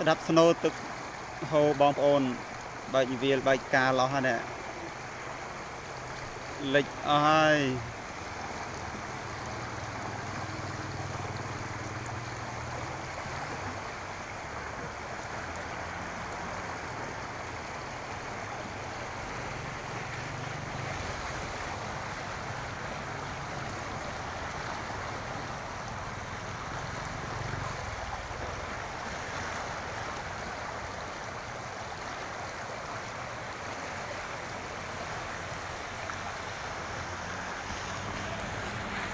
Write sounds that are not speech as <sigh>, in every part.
ស្ដាប់ស្នូទឹកហូរបងប្អូនបែកវាលបែកការលោះហ្នឹងលិចអស់ហើយ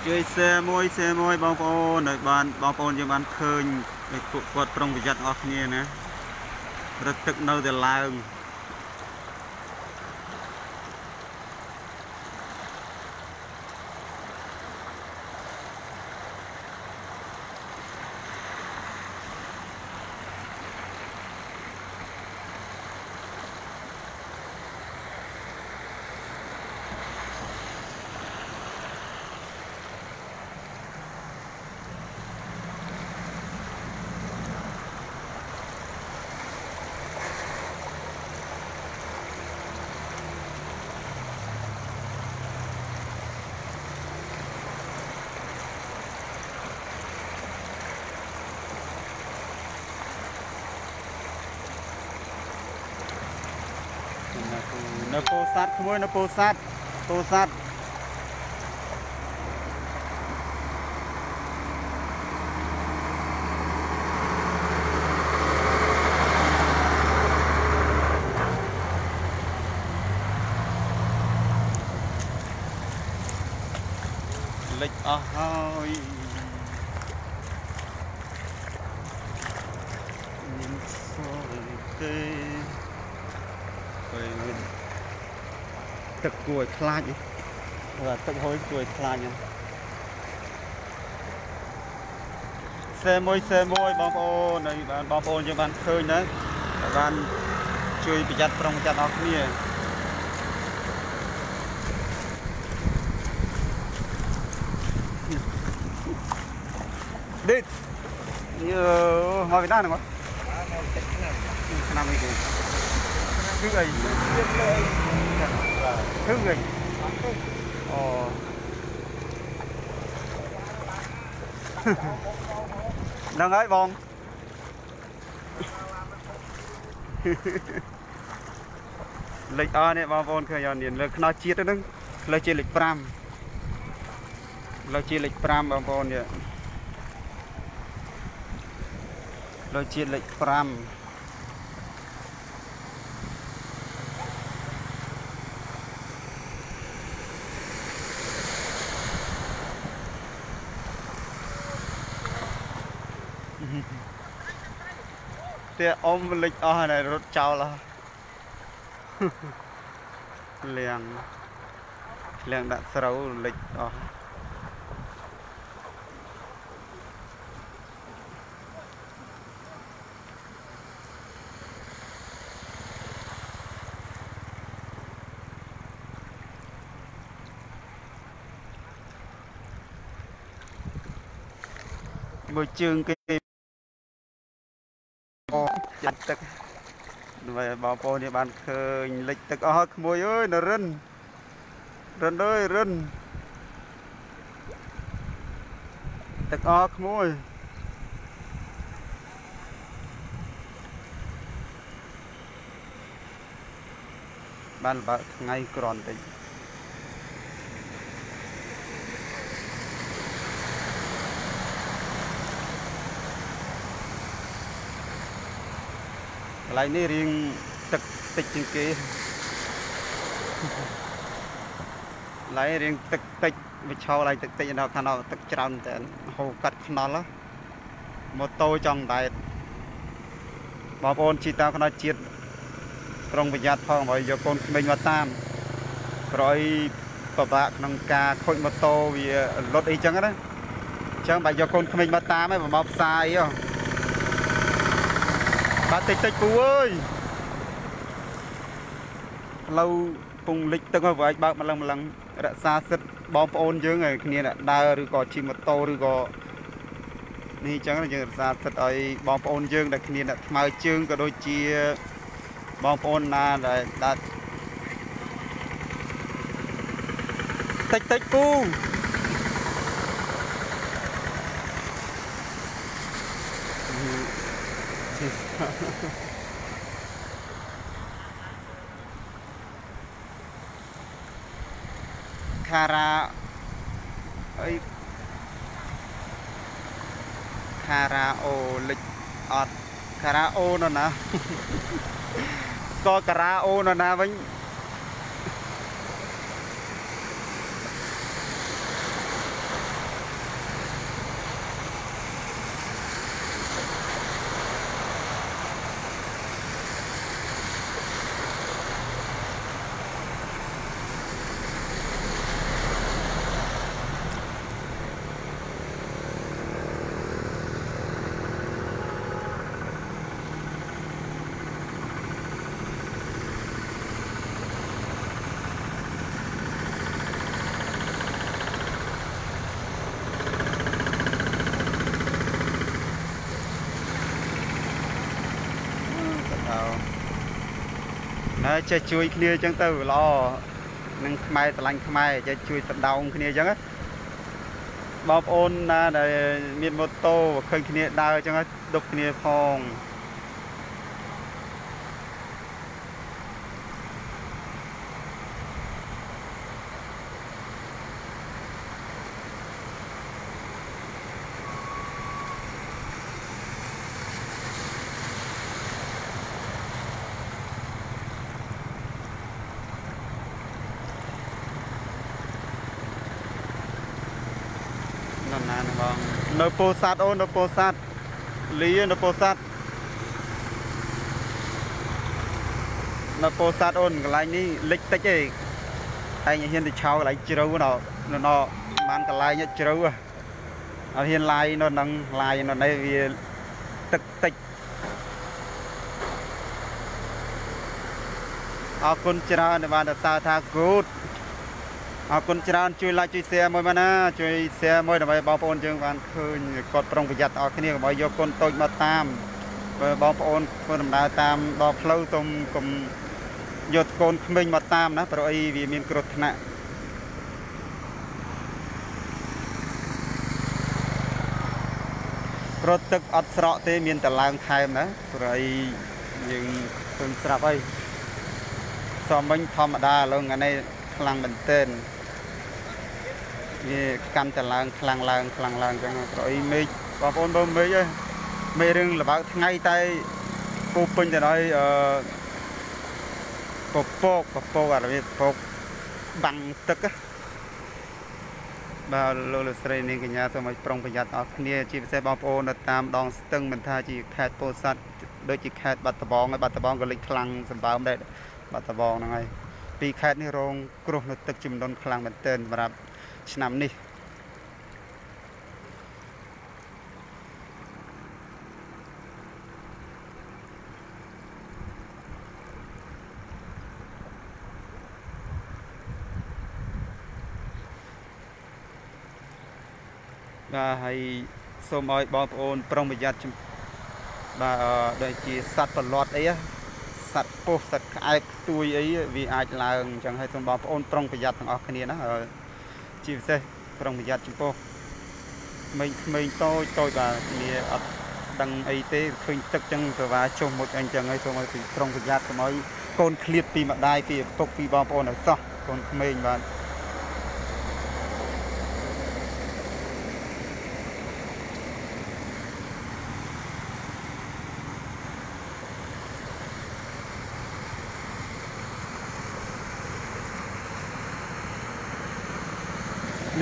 ជួយ share មួយ share មួយបងប្អូនឲ្យបានបងប្អូនយើងបានឃើញឲ្យពួកគាត់ប្រុងប្រយ័ត្នអស់គ្នាណារឹកទឹកនៅតែឡើងនៅពោធិ៍សាត់ក្មួយនៅពោធិ៍សាត់ពោធិ៍សាត់លិចអស់ហើយមានសល់ទេពេលមានទឹកគួរឲ្យ ខ្លាចបាទទឹកហុយគួរឲ្យខ្លាចហ្នឹងសេមួយសេមួយបងប្អូនហើយបានបងប្អូនយើងបានឃើញណាបានជួយប្រយ័ត្នប្រុងប្រយ័ត្នអស់គ្នាឌីយើមកពីណាហ្នឹងមកឆ្នាំនេះគេគឺអីគឺអី អូហ្នឹងហើយបងលេខអនេះបងប្អូនឃើញអត់នេះលើខ្នោជាតិហ្នឹងលើជាលេខ5លើជាលេខ5បងប្អូននេះលើជាលេខ5 តែអ៊ំលិចអស់ហើយរត់ចោលអស់លៀងលៀងដាក់ស្រូវលិចអស់មួយជើងគេចាត់ទឹកដើម្បីបងប្អូននេះបានឃើញលិចទឹកអស់ហើយក្មួយអើយនរិនរិនអើយរិនទឹកអស់ក្មួយបានបើកថ្ងៃក្រន់តិចក ន្លែងនេះរៀងទឹកតិចជាងគេកន្លែងរៀងទឹកតិចវាឆោកឡើងទឹកតិចដល់ខាងទឹកច្រើនតែហូរកាត់ខ្នល់ម៉ូតូចង់ដែតបងប្អូនជិះតាមខ្នល់ជាតិប្រុងប្រយ័ត្នផងបើយកកូនក្មេងមកតាមក្រោយពិបាកក្នុងការខូចម៉ូតូវាលុតអីចឹងណាអញ្ចឹងបើយកកូនក្មេងមកតាមឯងមកផ្សាយហ៎ បាទតិចតិចពូអើយផ្លូវពងលិចទឹកហើយបើអាចបើកម្លឹងម្លឹងរក្សាសិទ្ធបងប្អូនយើងឯគ្នាដើរឬក៏ជិះម៉ូតូឬក៏នេះអញ្ចឹងយើងរក្សាសិទ្ធឲ្យបងប្អូនយើងដែលគ្នាអ្នកថ្មើរជើងក៏ដូចជាបងប្អូនណាដែលដាច់តិចតិចពូ ខារ៉ាអីខារ៉ាអូលិចអត់ខារ៉ាអូនណាស្គាល់ការ៉ាអូនណាវិញណែ ចេះជួយគ្នាអញ្ចឹងទៅល្អនឹងខ្មែរស្រឡាញ់ខ្មែរចេះជួយសណ្ដោងគ្នាអញ្ចឹងបងប្អូនណាដែលមានម៉ូតូឃើញគ្នាដើរអញ្ចឹងដុបគ្នាផងនរណាហ្នឹងបង នៅពោធិ៍សាត់អូននៅពោធិ៍សាត់លីនៅពោធិ៍សាត់នៅពោធិ៍សាត់អូនកន្លែងនេះលិចតិចឯងឯងហ៊ានទៅឆោកន្លែងជ្រៅណោនៅណោបានកន្លែងជ្រៅអត់ហ៊ានឡាយនៅនឹងឡាយនៅនេះវាទឹកតិចអរគុណច្រើនដែលបានសរសើរថា good អរគុណច្រើនជួយ like ជួយ share មួយមកណាជួយ share មួយដើម្បីបងប្អូនយើងបានឃើញគាត់ប្រុងប្រយ័ត្នអរគ្នាកុំឲ្យយកកូនតូចមកតាមបើបងប្អូនធ្វើដំណើរតាមដល់ផ្លូវសូមកុំយកកូនក្មេងមកតាមណាព្រោះអីវាមានគ្រោះថ្នាក់រត់ទឹកអត់ស្រកទេមានតែឡើងថែមណាព្រោះអីយើងឃើញស្រាប់ហើយសមវិញធម្មតាឥឡូវថ្ងៃនេះខ្លាំងមែនទែន វាកាន់តែឡើងខ្លាំងឡើងខ្លាំងឡើងចឹងប្រអីមេឃបងប្អូនមើលមេឃអើយមេរឿងលបើកថ្ងៃតែពូពេញទៅដោយអឺពពកពពកអត់មានពពកបាំងទឹកបាទលោកលោកស្រីនាងកញ្ញាសូមឲ្យប្រុងប្រយ័ត្នអស់គ្នាជាពិសេសបងប្អូននៅតាមដងស្ទឹងមិនថាជាខេត្តពោធិ៍សាត់ដូចជាខេត្តបាត់ដំបងហើយបាត់ដំបងក៏លេចខ្លាំងសម្បើមដែរបាត់ដំបងហ្នឹងហើយពីខេត្តនេះរងគ្រោះនៅទឹកជំនន់ខ្លាំងមែនទែនសម្រាប់ ឆ្នាំនេះបាទហើយសូមឲ្យបងប្អូន ប្រុងប្រយ័ត្នបាទដូចជាសត្វប្រឡាត់អីសត្វពស់សត្វក្អែបខ្ទួយអីវាអាចឡើងអញ្ចឹងហើយសូមបងប្អូនប្រុងប្រយ័ត្នទាំងអស់គ្នាណា ជាពិសេសប្រុងប្រយ័ត្នចំពោះក្មេងក្មេងតូចតូចបាទគ្នាអត់ដឹងអីទេឃើញទឹកចឹងទៅវាចុះមុខអញ្ចឹងហើយសូមឲ្យប្រុងប្រយ័ត្នកុំឲ្យកូនឃ្លាតពីម្ដាយពីឪពុកពីបងប្អូនឲ្យសោះកូនក្មេងបាទ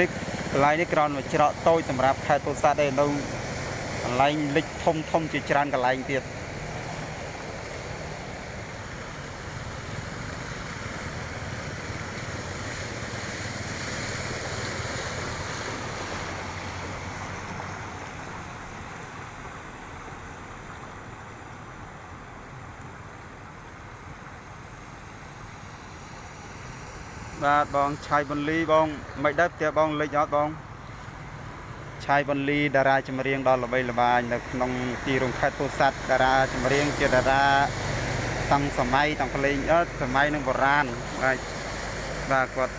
នេះកន្លែងនេះក្រនមួយច្រកតូចសម្រាប់ខេត្តពោធិ៍សាត់ឯនៅកន្លែងលិចធំធំជាច្រើនកន្លែងទៀត បាទបងឆៃប៊ុនលីបងមិនដែរផ្ទះបងលេចអត់បងឆឆាយបន្លីតារាចម្រៀងដ៏ល្បីល្បាញនៅក្នុងទីរួមខេត្តពោធិ៍សាត់តារាចម្រៀងជាតារាតាំងសម័យតាំងភ្លេងអត់សម័យនឹងបុរាណបាទបាទគាត់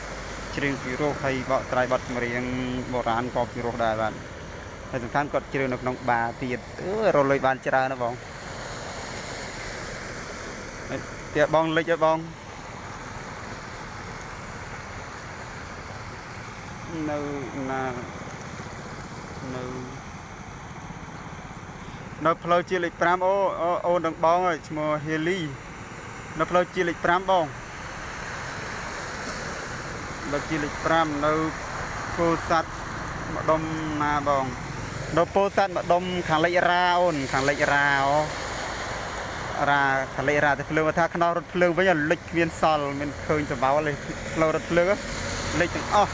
ច្រៀងពីរោះហើយបកស្រាយបទចម្រៀងបុរាណក៏ពីរោះដែរបាទហើយសំខាន់គាត់ច្រៀងនៅក្នុងបារទៀតអឺរលុយបានច្រើនណាបងទៀតបងលិចឲ្យបង នៅណានៅនៅផ្លូវជាលេខ5អូអូននឹងបងឈ្មោះហេលីនៅផ្លូវជាលេខ5បងនៅជាលេខ5នៅពោធិ៍សាត់ម្ដុំណាបងនៅពោធិ៍សាត់ម្ដុំខាងលិចរាអូនខាងលិចរាអូរាខាងលិចរាតែភ្លើងថាខ្នោរត់ភ្លើងវិញលិចគ្មានសល់មានឃើញសបោលទេផ្លូវរត់ភ្លើងលិចទាំងអស់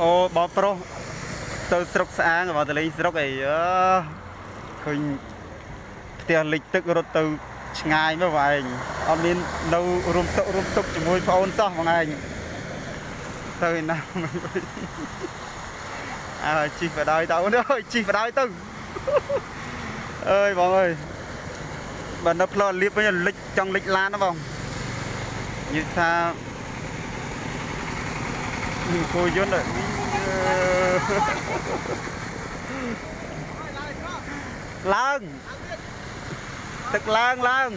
អូ បបប្រុសទៅស្រុកស្អាងបើទៅលេងស្រុកអីអឺឃើញផ្ទះលិចទឹករត់ទៅឆ្ងាយមកបងឯងអត់មាននៅរួមសុខរួមទុកជាមួយប្អូនសោះបងឯងទៅណាអើជីបដ ாய் ទៅអូនអើយជីបដ ாய் ទៅអើយបងអើយបើនៅផ្លូវលៀបវិញលិចចង់លិចឡានណាបងនិយាយថាមានគោយន្ត ឡើងទឹកឡើងឡើង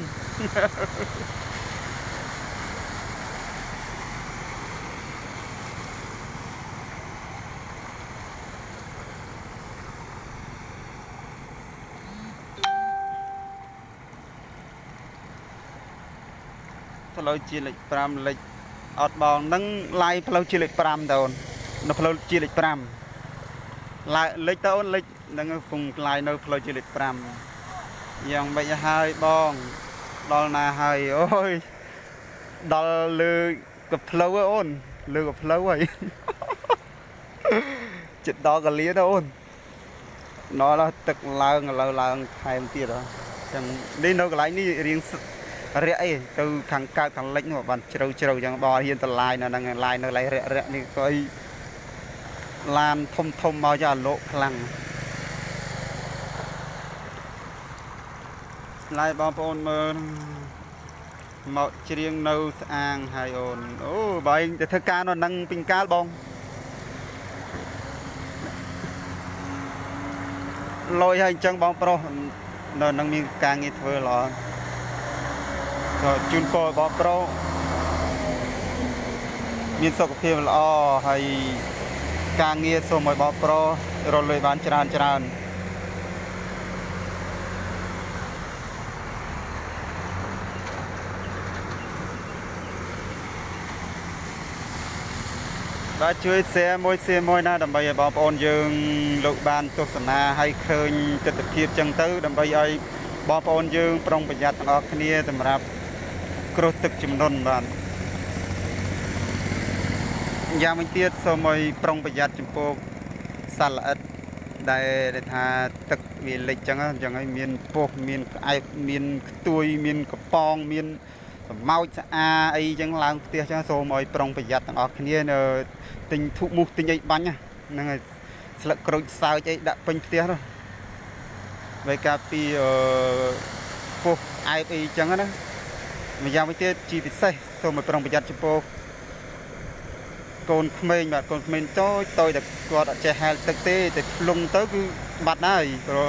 ផ្លូវជាលេខ5លេខអត់បងនឹងឡាយផ្លូវជាលេខ5តើអូន នៅផ្លូវជាលេខ5ឡាយលេខតើអូនលេខនឹងគង់ឡាយនៅផ្លូវជាលេខ5យ៉ាងម៉េចហើយបងដល់ណាហើយអូយដល់លើកផ្លូវអូនលើកផ្លូវហើយចិត្តដល់កលៀនអូនដល់ទឹកឡើងឥឡូវឡើងថែមទៀតហ៎ចឹងនេះនៅកន្លែងនេះរៀងរាក់អីទៅខាងកើតខាងលិចនោះបានជ្រៅជ្រៅចឹងបងហ៊ានតឡាយនៅហ្នឹងឡាយនៅឡាយរាក់រាក់នេះក៏អី ឡានធំធំមកយកអាលោកខ្លាំងឡាយបងប្អូនមើលមកច្រៀងនៅស្អាងហើយអូនអូបើឯងទៅធ្វើការនៅនឹងពីកាលបងលយហើយអញ្ចឹងបងប្រុសនៅនឹងមានការងារធ្វើល្អក៏ជូនពរបងប្រុសមានសុខភាពល្អហើយ ការងារសូមឲ្យបងប្រុសរលុយបានច្រើនច្រើនបាទជួយ share មួយ share មួយណាដើម្បីឲ្យបងប្អូនយើងលោកបានទស្សនាហើយឃើញទស្សនវិជ្ជាចឹងទៅ ដើម្បីឲ្យបងប្អូនយើងប្រុងប្រយ័ត្នទាំងអស់គ្នាសម្រាប់គ្រោះទឹកជំនន់បាទ យ៉ាងវិញទៀតសូមឲ្យប្រុងប្រយ័ត្នចំពោះសត្វល្អិតដែលថាទឹកវាលិចចឹងអញ្ចឹងហើយមានពោះមានក្អែបមានខ្ទួយមានកប៉ងមានសម្ោចស្អាអីចឹងឡើងផ្ទះចឹងសូមឲ្យប្រុងប្រយ័ត្នទាំងអស់គ្នានៅទិញធុមុះទិញអីបាញ់ហ្នឹងហើយស្លឹកក្រូចសើចអីដាក់ពេញផ្ទះនោះវាការពីពោះអែបអីចឹងណាម្យ៉ាងវិញទៀតជាពិសេសសូមឲ្យប្រុងប្រយ័ត្នចំពោះ កកូនក្មេងបាទកូនក្មេងតូចតូចតែគាត់អត់ចេះហែលទឹកទេតែភ្លុងទៅគឺបាត់ហើយព្រោះ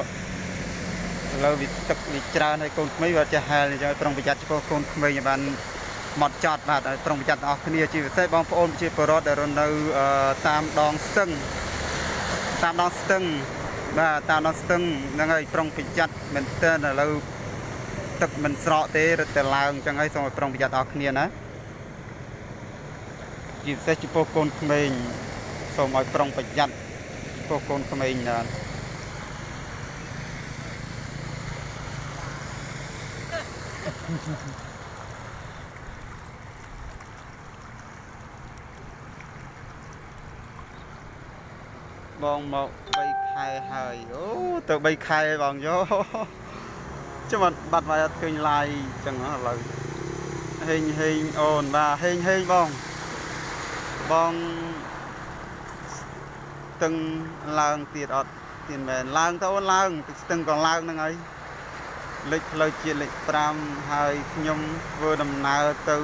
ឥឡូវវាទឹកវាច្រើនហើយកូនក្មេងវាចេះហែលអញ្ចឹងប្រុងប្រយ័ត្នចំពោះកូនក្មេងឲ្យបានមកចត់បាទឲ្យប្រុងប្រយ័ត្នទាំងអស់គ្នាជាពិសេសបងប្អូនជាបរតដែលរស់នៅតាមដងស្ទឹងតាមដងស្ទឹងបាទតាមដងស្ទឹងហ្នឹងហើយប្រុងប្រយ័ត្នមែនទែនឥឡូវទឹកមិនស្រកទេរត់តែឡើងអញ្ចឹងហើយសូមឲ្យប្រុងប្រយ័ត្នអស់គ្នាណា ជាពិសេសចំពោះកូនក្មេងសូមឲ្យប្រុងប្រយ័ត្នចំពោះកូនក្មេងណាបងមក3ខែហើយអូទៅ3ខែបងយោចាំបាត់មកអត់ឃើញឡាយចឹងឥឡូវហេងហេងអូនបាទហេងហេងបង បងស្ទឹងឡើងទៀតអត់ទៀតមែនឡើងទៅអូនឡើងពីស្ទឹងក៏ឡើងហ្នឹងហើយលេខផ្លូវជាតិលេខ5ហើយខ្ញុំធ្វើដំណើរទៅ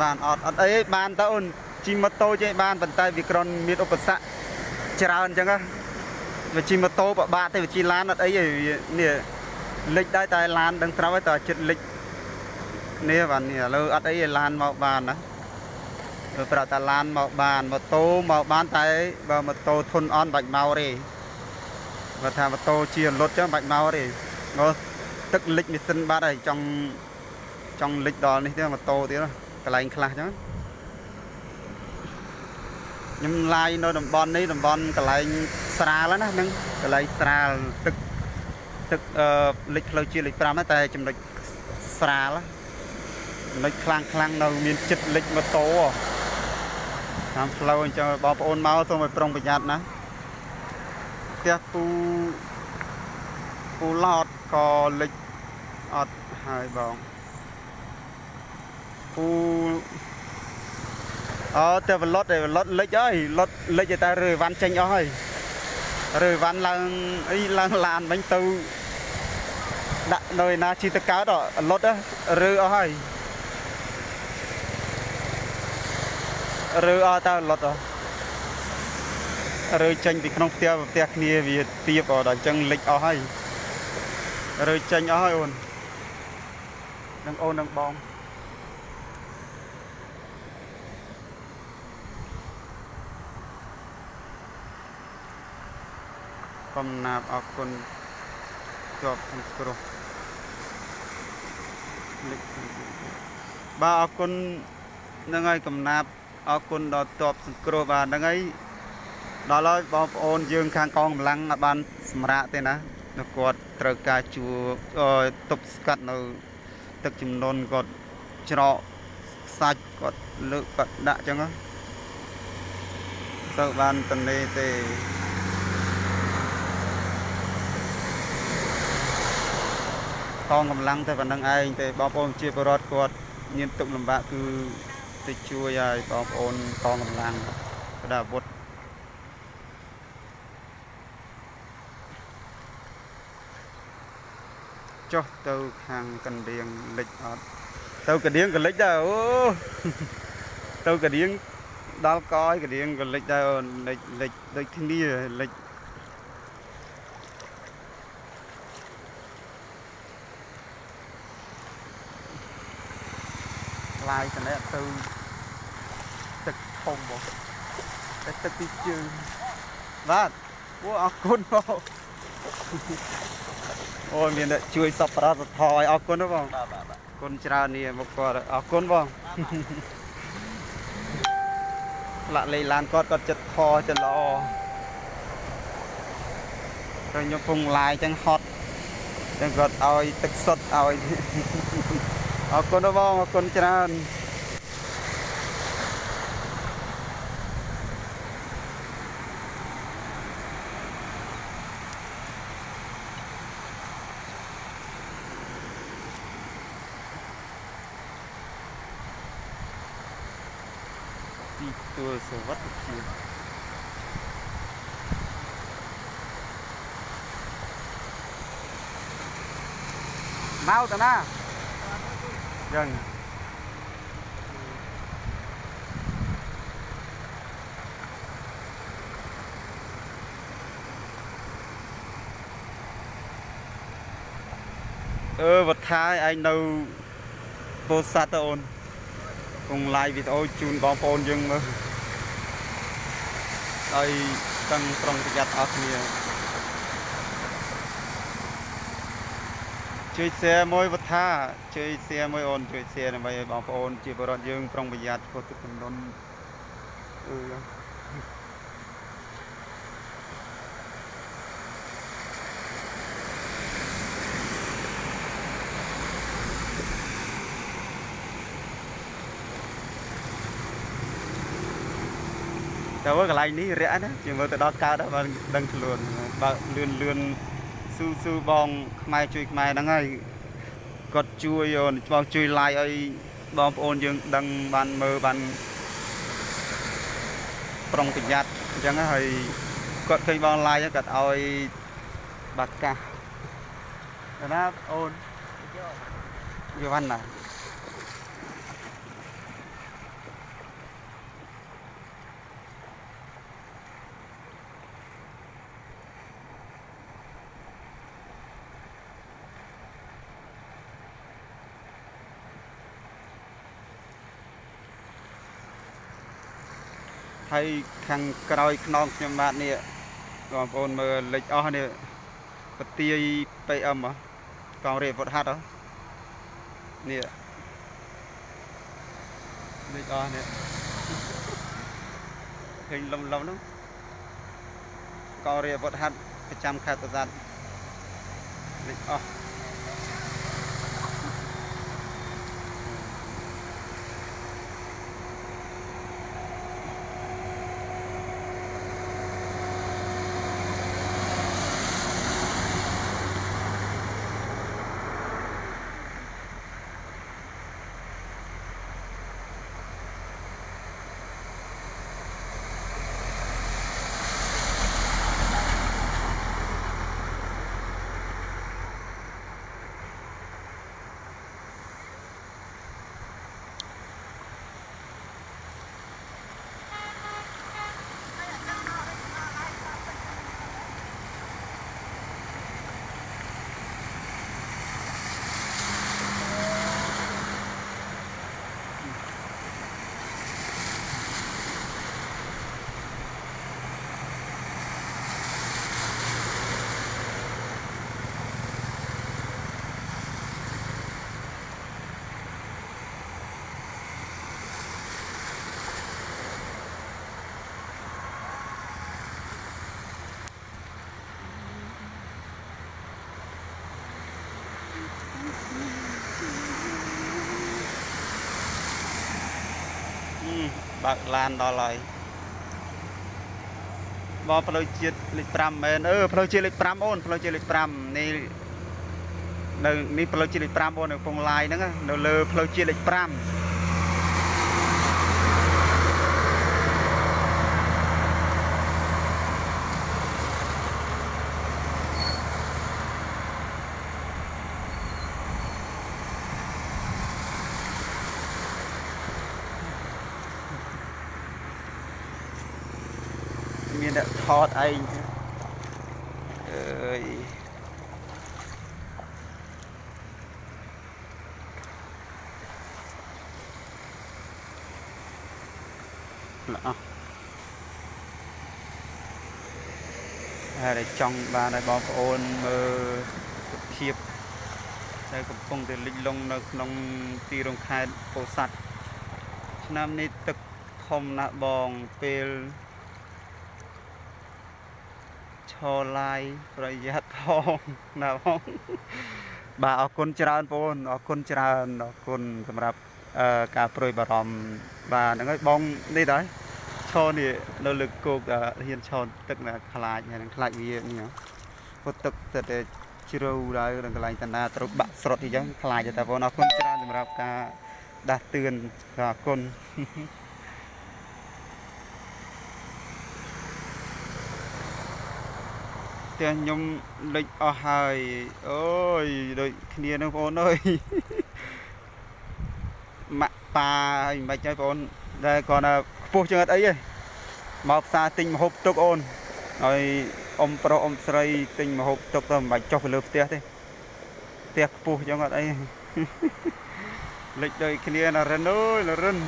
បានអត់អត់អីបានទៅអូនជិះម៉ូតូចេះបានប៉ុន្តែវាក្រនមានឧបសគ្គច្រើនអញ្ចឹងវាជិះម៉ូតូពិបាកទេវាជិះឡានអត់អីទេនេះលិចដែរតែឡានដឹងត្រូវហើយតើចិត្តលិចនេះបាទនេះឥឡូវអត់អីទេឡានមកបានណា វាប្រាប់ថាឡានមកបានម៉ូតូមកបានតែបើម៉ូតូធុនអន់បាច់មកទេបើថាម៉ូតូជាលុតចឹងបាច់មកទេមកទឹកលិចម៉ាស៊ីនបាត់ហើយចង់ចង់លិចដល់នេះទៀតម៉ូតូទៀតកន្លែងខ្លះចឹងខ្ញុំឡាយនៅតំបន់នេះតំបន់កន្លែងស្រាលណាហ្នឹងកន្លែងស្រាលទឹកទឹកអឺលិចផ្លូវជាលេខ5តែចំណុចស្រាលចំណុចខ្លាំងខ្លាំងនៅមានចិត្តលិចម៉ូតូ តាមផ្លូវអញ្ចឹងបងប្អូនមកសូមឲ្យប្រុងប្រយ័ត្នណាផ្ទះពូពូឡតក៏លិចអត់ហើយបងពូអូតែវឡុតឯវឡុតលិចហើយលុតលិចតែរើវ៉ាន់ចេញអស់ហើយរើវ៉ាន់ឡើងអីឡើងឡានវិញទៅដាក់នៅឯណាជីតកើតលុតរើអស់ហើយ រើអស់តើលុតរើចេញពីក្នុងផ្ទះផ្ទះគ្នាវាទៀបដល់អញ្ចឹងលិចអស់ហើយរើចេញអស់ហើយអូននឹងអូននឹងបងកំណាប់អរគុណជាប់សង្គ្រោះបាទអរគុណហ្នឹងហើយកំណាប់ អរគុណដល់តបសង្គ្រោះបាទហ្នឹងហើយដល់ហើយបងប្អូនយើងខាងកងកម្លាំងអត់បានសម្រាកទេណានៅគាត់ត្រូវការជួទប់ស្កាត់នៅទឹកចំនួនគាត់ច្រកសាច់គាត់លើកគាត់ដាក់ចឹងទៅបានតនេទេកងកម្លាំងតែប៉ុណ្្នឹងឯងទេបងប្អូនជាបរដ្ឋគាត់មានទុកលំបាកគឺ ទៅជួយឲ្យបងប្អូនកងកម្លាំងក្តារអាវុធចុះទៅខាងកណ្ដៀងលិចអត់ទៅកណ្ដៀងក៏លិចដែរអូទៅកណ្ដៀងដល់កឲ្យកណ្ដៀងក៏លិចដែរលិចលិចដូចគ្នាលិច ឡាយចំណេះទៅទឹកធំបងតែទឹកទីជើងបាទអូអរគុណបងអូមានអ្នកជួយសប្បុរសធម៌ឲ្យអរគុណបងបាទបាទគុណច្រើននេះមកគាត់អរគុណបងលាក់លេឡានគាត់គាត់ចិត្តធរចិត្តល្អតែខ្ញុំពងឡាយចឹងហត់ចឹងគាត់ឲ្យទឹកសុទ្ធឲ្យ អរគុណបងអរគុណច្រើនទីទួលសវត្ថិភាពមកតាណា ចឹងអឺវត្ថាឯងនៅពោធិ៍សាត់ទៅអូនកំឡាយវីដេអូជូនបងប្អូនយើងមើលហើយតាំងប្រុងប្រយ័ត្នអស់គ្នា ជួយ share មួយវត្ថាជួយ share មួយអូនជួយ share ដើម្បីឲ្យបងប្អូនជាបរិវត្តយើងប្រុងប្រយ័ត្នគោះទឹកកំណន់អឺតែមើលកន្លែងនេះរាក់ណាជាមើលទៅដល់កើតបានដឹងខ្លួនបើលឿនលឿន ស៊ូស៊ូបងខ្មែរជួយខ្មែរហ្នឹងហើយគាត់ជួយអូនបងជួយ like ឲ្យបងប្អូនយើងដឹងបានមើលបានប្រុងប្រយ័ត្នអញ្ចឹងហើយគាត់ឃើញបង like គាត់ឲ្យបាកាសណាអូនយវ៉ាន់ណា ហើយខាងក្រោយខ្នងខ្ញុំបាទនេះបងប្អូនមើលលេចអស់នេះពទាយ PM ហ៎កងរាជវុតហាត់ហ៎នេះលេចអស់នេះឃើញលំលំនោះកងរាជវុតហាត់ប្រចាំខេត្តប្រាសាទលេចអស់ បើកឡានដល់ហើយបងផ្លូវជាតិលេខ5មែនអឺផ្លូវជាតិលេខ5អូនផ្លូវជាតិលេខ5នេះនៅនេះផ្លូវជាតិលេខ5អូននៅកំពង់ឡាយហ្នឹងនៅលើផ្លូវជាតិលេខ5 ថតឯងអើយល្អហើយចង់បានឲ្យបងប្អូនមើលភាពដែលកំពុងតែលិចលង់នៅក្នុងទីរងខេត្តពោធិ៍សាត់ឆ្នាំនេះទឹកធំណាស់បងពេល ឈរឡាយប្រយ័ត្នផងណាបងបាទអរគុណច្រើនបងអរគុណច្រើនអរគុណសម្រាប់ការប្រួយបារម្ភបាទហ្នឹងហើយបងនេះដែរឈរនេះនៅលើគោកហ៊ានឈរទឹកណាខ្លាចហ្នឹងខ្លាចវានេះពុតទឹកទៅតែជ្រៅដែរនៅកន្លែងតាណាត្រូវបាក់ស្រុតអញ្ចឹងខ្លាចតែបងអរគុណច្រើនសម្រាប់ការដាស់តឿនអរគុណ ផ្ទះខ្ញុំលិចអស់ហើយអូយដូចគ្នានឹងបងអើយម៉ាក់ប៉ាហើយមិនបាច់ហើយបងតែគាត់ថាខ្ពស់ជាងអត់អីទេមកផ្សារទិញម្ហូបទុកអូនហើយអ៊ំប្រុសអ៊ំស្រីទិញម្ហូបទុកទៅមិនបាច់ចុះទៅលើផ្ទះទេផ្ទះខ្ពស់ចឹងអត់អីលិចដូចគ្នាណារិនអើយរិន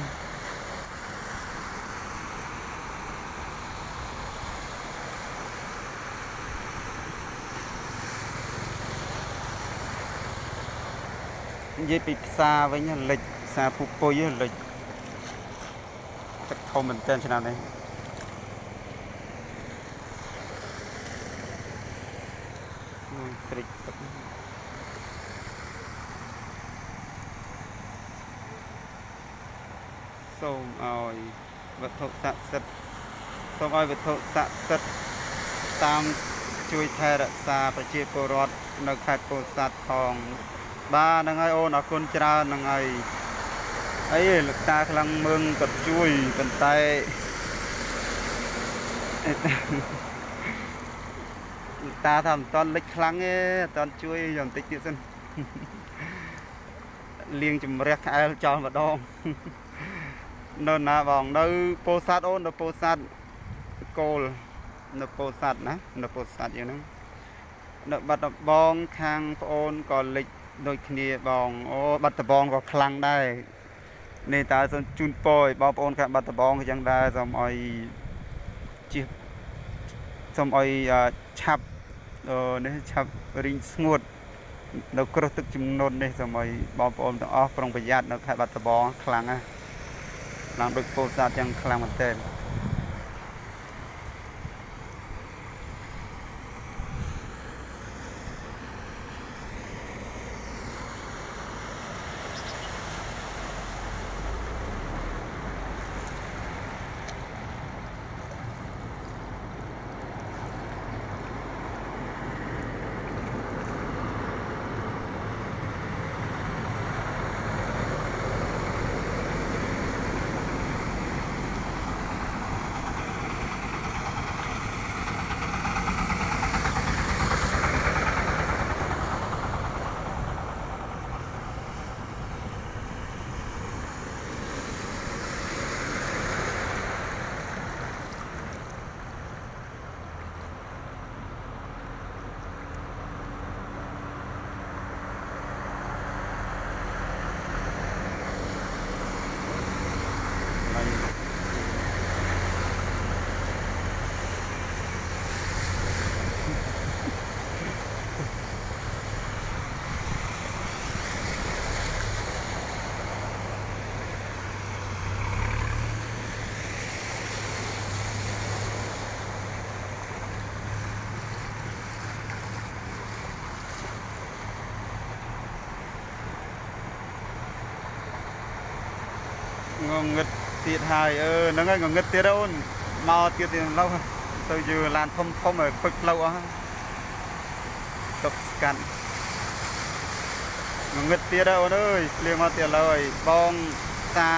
និយាយពីផ្សារវិញលិចផ្សារភូពុយលិចទឹកធំមែនទែនឆ្នាំនេះស្រិចទឹកសូមឲ្យវត្ថុស័ក្តិសិទ្ធិសូមឲ្យវត្ថុស័ក្តិសិទ្ធិតាមជួយថែរក្សាប្រជាពលរដ្ឋនៅខេត្តពោធិ៍សាត់ផង បាទហ្នឹងហើយអូនអរគុណច្រើនហ្នឹងហើយអីលោកតាខ្លាំងមឹងក៏ជួយប៉ុន្តែលោកតាថាមិនតន់លិចខ្លាំងទេអត់តន់ជួយយ៉ាងតិចទៀតសិនលៀងជំរះក្អែលចោលម្ដងនៅណាបងនៅពោធិ៍សាត់អូននៅពោធិ៍សាត់គោលនៅពោធិ៍សាត់ណានៅពោធិ៍សាត់យ៉ាងហ្នឹងនៅបាត់ដំបងខាងប្អូនក៏លិច ដូចគ្នាបងអូបាត់ដំបងក៏ខ្លាំងដែរនេះតើសូមជូនពរឲ្យបងប្អូនខាងបាត់ដំបងក៏យ៉ាងដែរសូមឲ្យជិះសូមឲ្យឆាប់នេះឆាប់រីងស្ងួតនៅគ្រោះទឹកជំនន់នេះសូមឲ្យបងប្អូនទាំងអស់ប្រុងប្រយ័ត្ននៅខេត្តបាត់ដំបងខ្លាំងណាស់ខ្លាំងដូចពោធិ៍សាត់យ៉ាងខ្លាំងមែនទែន ងងឹតទៀតហើយអឺហ្នឹងហើយងងឹតទៀតអូនមកទៀតទៀតឡូវទៅយឺឡានធំធំឲ្យពឹកផ្លូវអស់ទុកស្កាត់ងងឹតទៀតអូនអើយភ្លៀងមកទៀតឥឡូវហើយបងសា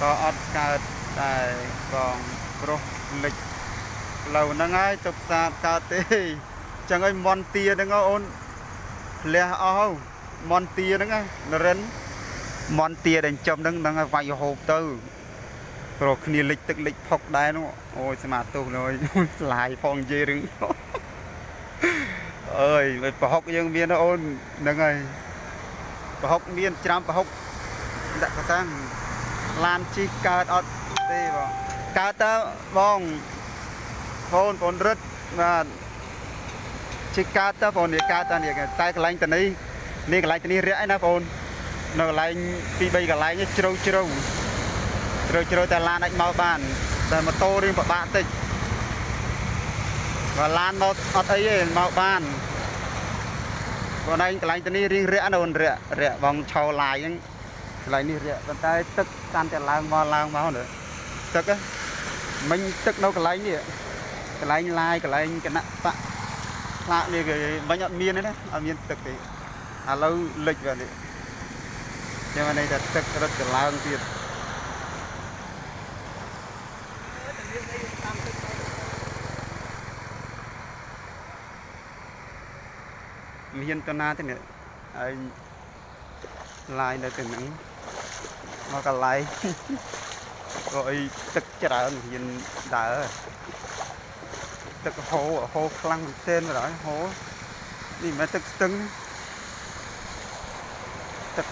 ក៏អត់កើតដែរបងប្រុសលិចផ្លូវហ្នឹងហើយទុកសាកើតទេចឹងហើយមន់ទាហ្នឹងអូនលះអស់មន់ទាហ្នឹងណានរិន មន់ទាដែលចំហ្នឹងនឹងឲ្យវាយហូបទៅព្រោះគ្នាលិចទឹកលិចផុកដែរនោះអូយស្មាទុះនោះស្លាយផងនិយាយរឿងអើយប្រហុកយើងមានអូនហ្នឹងហើយប្រហុកមានច្រាំប្រហុកដាក់កសាំងឡានជីកកើតអត់ទេបងកើតតើបងបងបងរឹតបាទជីកកើតតើបងនេះកើតតើនេះតែកន្លែងតនេះនេះកន្លែងតនេះរាក់ឯណាបង នៅកន្លែងពី3កន្លែងជ្រៅជ្រៅជ្រៅជ្រៅតែឡានអាចមកបានតែម៉ូតូរៀងពិបាកតិចបើឡានមកអត់អីទេមកបានបងឯងកន្លែងទៅនេះរៀងរាក់នៅរាក់រាក់បងឆោឡាយហ្នឹងកន្លែងនេះរាក់ប៉ុន្តែទឹកកាន់តែឡើងមកឡើងមក nữa ទឹកមិញទឹកនៅកន្លែងនេះកន្លែងឡាយកន្លែងគណៈបកផ្លាកនេះគេមិញអត់មានទេណាអត់មានទឹកទេឥឡូវលិចវានេះ ចាំន័យថាទឹករត់ចឡើងទៀតមានតណាទេនេះហើយឡាយនៅទៅនឹងមកកន្លែងក៏អីទឹកច្រើនហ៊ានដើរទឹកហូរហូរខ្លាំងមែនទែនបណ្ដោយហូរនេះមិនទឹកស្ទឹងទឹក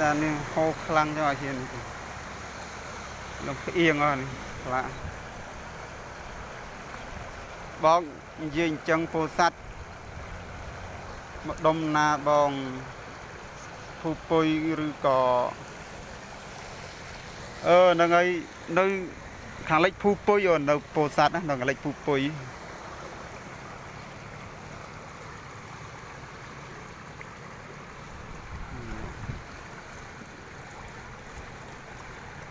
តែនេះហូរខ្លាំងចឹងឲ្យហ៊ានលោកផ្អៀងអស់នេះខ្លាបងនិយាយអញ្ចឹងពោធិ៍សាត់មកដុំណាបងភូពុយឬក៏អឺហ្នឹងហើយនៅខាងលិចភូពុយអូនៅពោធិ៍សាត់ណានៅខាងលិចភូពុយ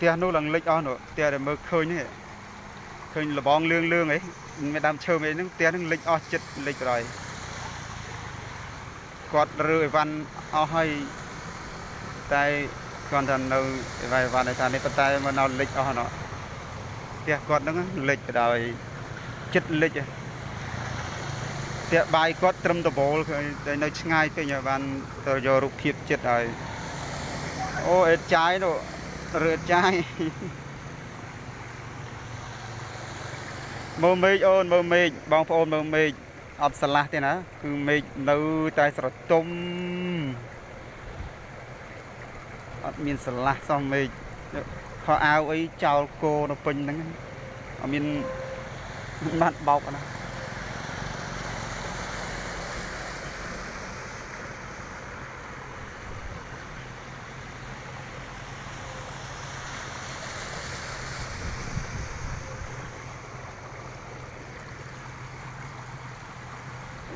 ទះនោះឡើងលិចអស់នោះផ្ទះដែលមើលឃើញនេះឃើញលបងលឿងលឿងអីមានដើមឈើអីហ្នឹងផ្ទះហ្នឹងលិចអស់ចិត្តលិចរយគាត់រើអីវ៉ាន់អស់ហើយតែគាត់ថានៅអីវ៉ាន់អីវ៉ាន់ឯថានេះប៉ុន្តែមកនៅលិចអស់នោះផ្ទះគាត់ហ្នឹងលិចដោយចិត្តលិចផ្ទះបាយគាត់ត្រឹមដបូលតែនៅឆ្ងាយពេញបានទៅយករូបភាពចិត្តហើយអូអេតចាយនោះ រើចាយមើលមេឃអូនមើលមេឃបងប្អូនមើលមេឃអត់ស្រឡះទេណា គឺមេឃនៅតែស្រទុំអត់មានស្រឡះសោះមេឃខោអាវអីចោលគោនៅពេញហ្នឹងអត់មានបាត់បោកណា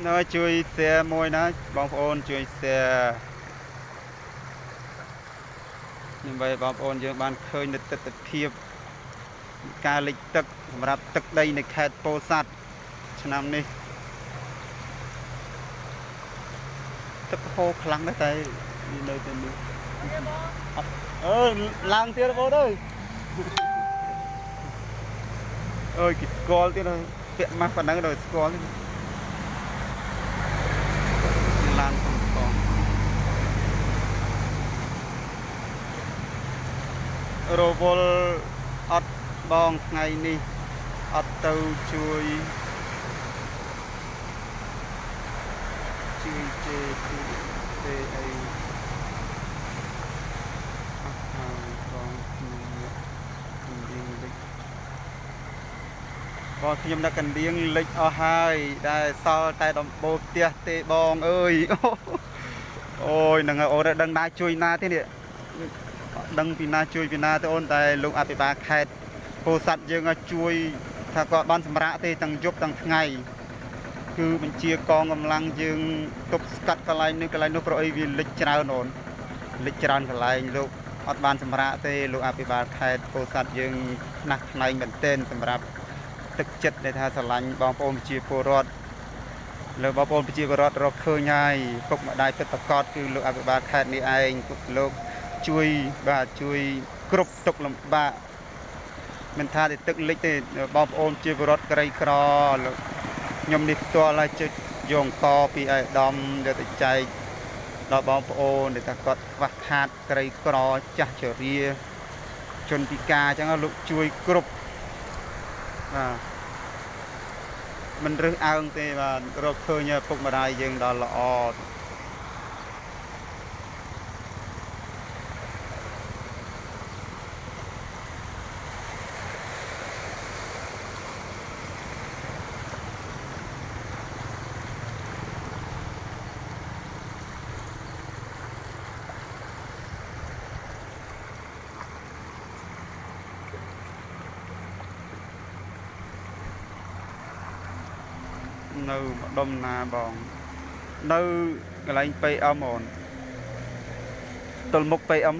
នៅជួយ share មួយណាបងប្អូនជួយ share ដើម្បីបងប្អូនយើងបានឃើញនៅទស្សនភាពការលិចទឹកសម្រាប់ទឹកដីនៅខេត្តពោធិ៍សាត់ឆ្នាំនេះទឹកហូរខ្លាំងណាស់តែនៅតែនេះអើឡើងទៀតបងអើយអើយគេស្គាល់ទៀតហើយពាក់ម៉ាស់ប៉ុណ្ណឹងដល់ស្គាល់ទៀតឡានកំកង រវល់អត់បងថ្ងៃនេះអត់ទៅជួយជួយជេជួយទេអីអត់ហើយបងខ្ញុំខ្ញុំរៀងលិចបងខ្ញុំដាក់កណ្ដៀងលិចអស់ហើយដែលសល់តែដំបូលផ្ទះទេបងអើយអូយហ្នឹងហើយអូនដឹងណាជួយណាទេនេះ ដឹងពីណាជួយពីណាទៅអូនតែលោកអភិបាលខេត្តពោធិ៍សាត់យើងជួយថាគាត់បានសម្រាកទេទាំងយប់ទាំងថ្ងៃគឺបញ្ជាកងកម្លាំងយើងទប់ស្កាត់កន្លែងនេះកន្លែងនោះប្រអីវាលិចច្រើនអូនលិចច្រើនកន្លែងលោកអត់បានសម្រាកទេលោកអភិបាលខេត្តពោធិ៍សាត់យើងខ្នះខ្នែងមែនទែនសម្រាប់ទឹកចិត្តដែលថាស្រឡាញ់បងប្អូនប្រជាពលរដ្ឋលើបងប្អូនប្រជាពលរដ្ឋរកឃើញហើយពុកម្ដាយពិតប្រកបគឺលោកអភិបាលខេត្តនេះឯងលោក ជួយបាទជួយគ្រប់ទុកលំបាកមិនថាតែទឹកលិចទេបងប្អូនជាពលរដ្ឋក្រីក្រលោកខ្ញុំនេះផ្ទាល់ហើយជិះយកអង្គពីឯកឧត្តមយកទៅចែកដល់បងប្អូនដែលថាគាត់ខ្វះខាតក្រីក្រចាស់ជរា ជនពិការអញ្ចឹងលោកជួយគ្រប់បាទមិនរឹសអើងទេបាទរកឃើញពុកម្ដាយយើងដល់ល្អ នៅម្ដុំណាបង នៅកន្លែង PM អូនទល់មុខ PM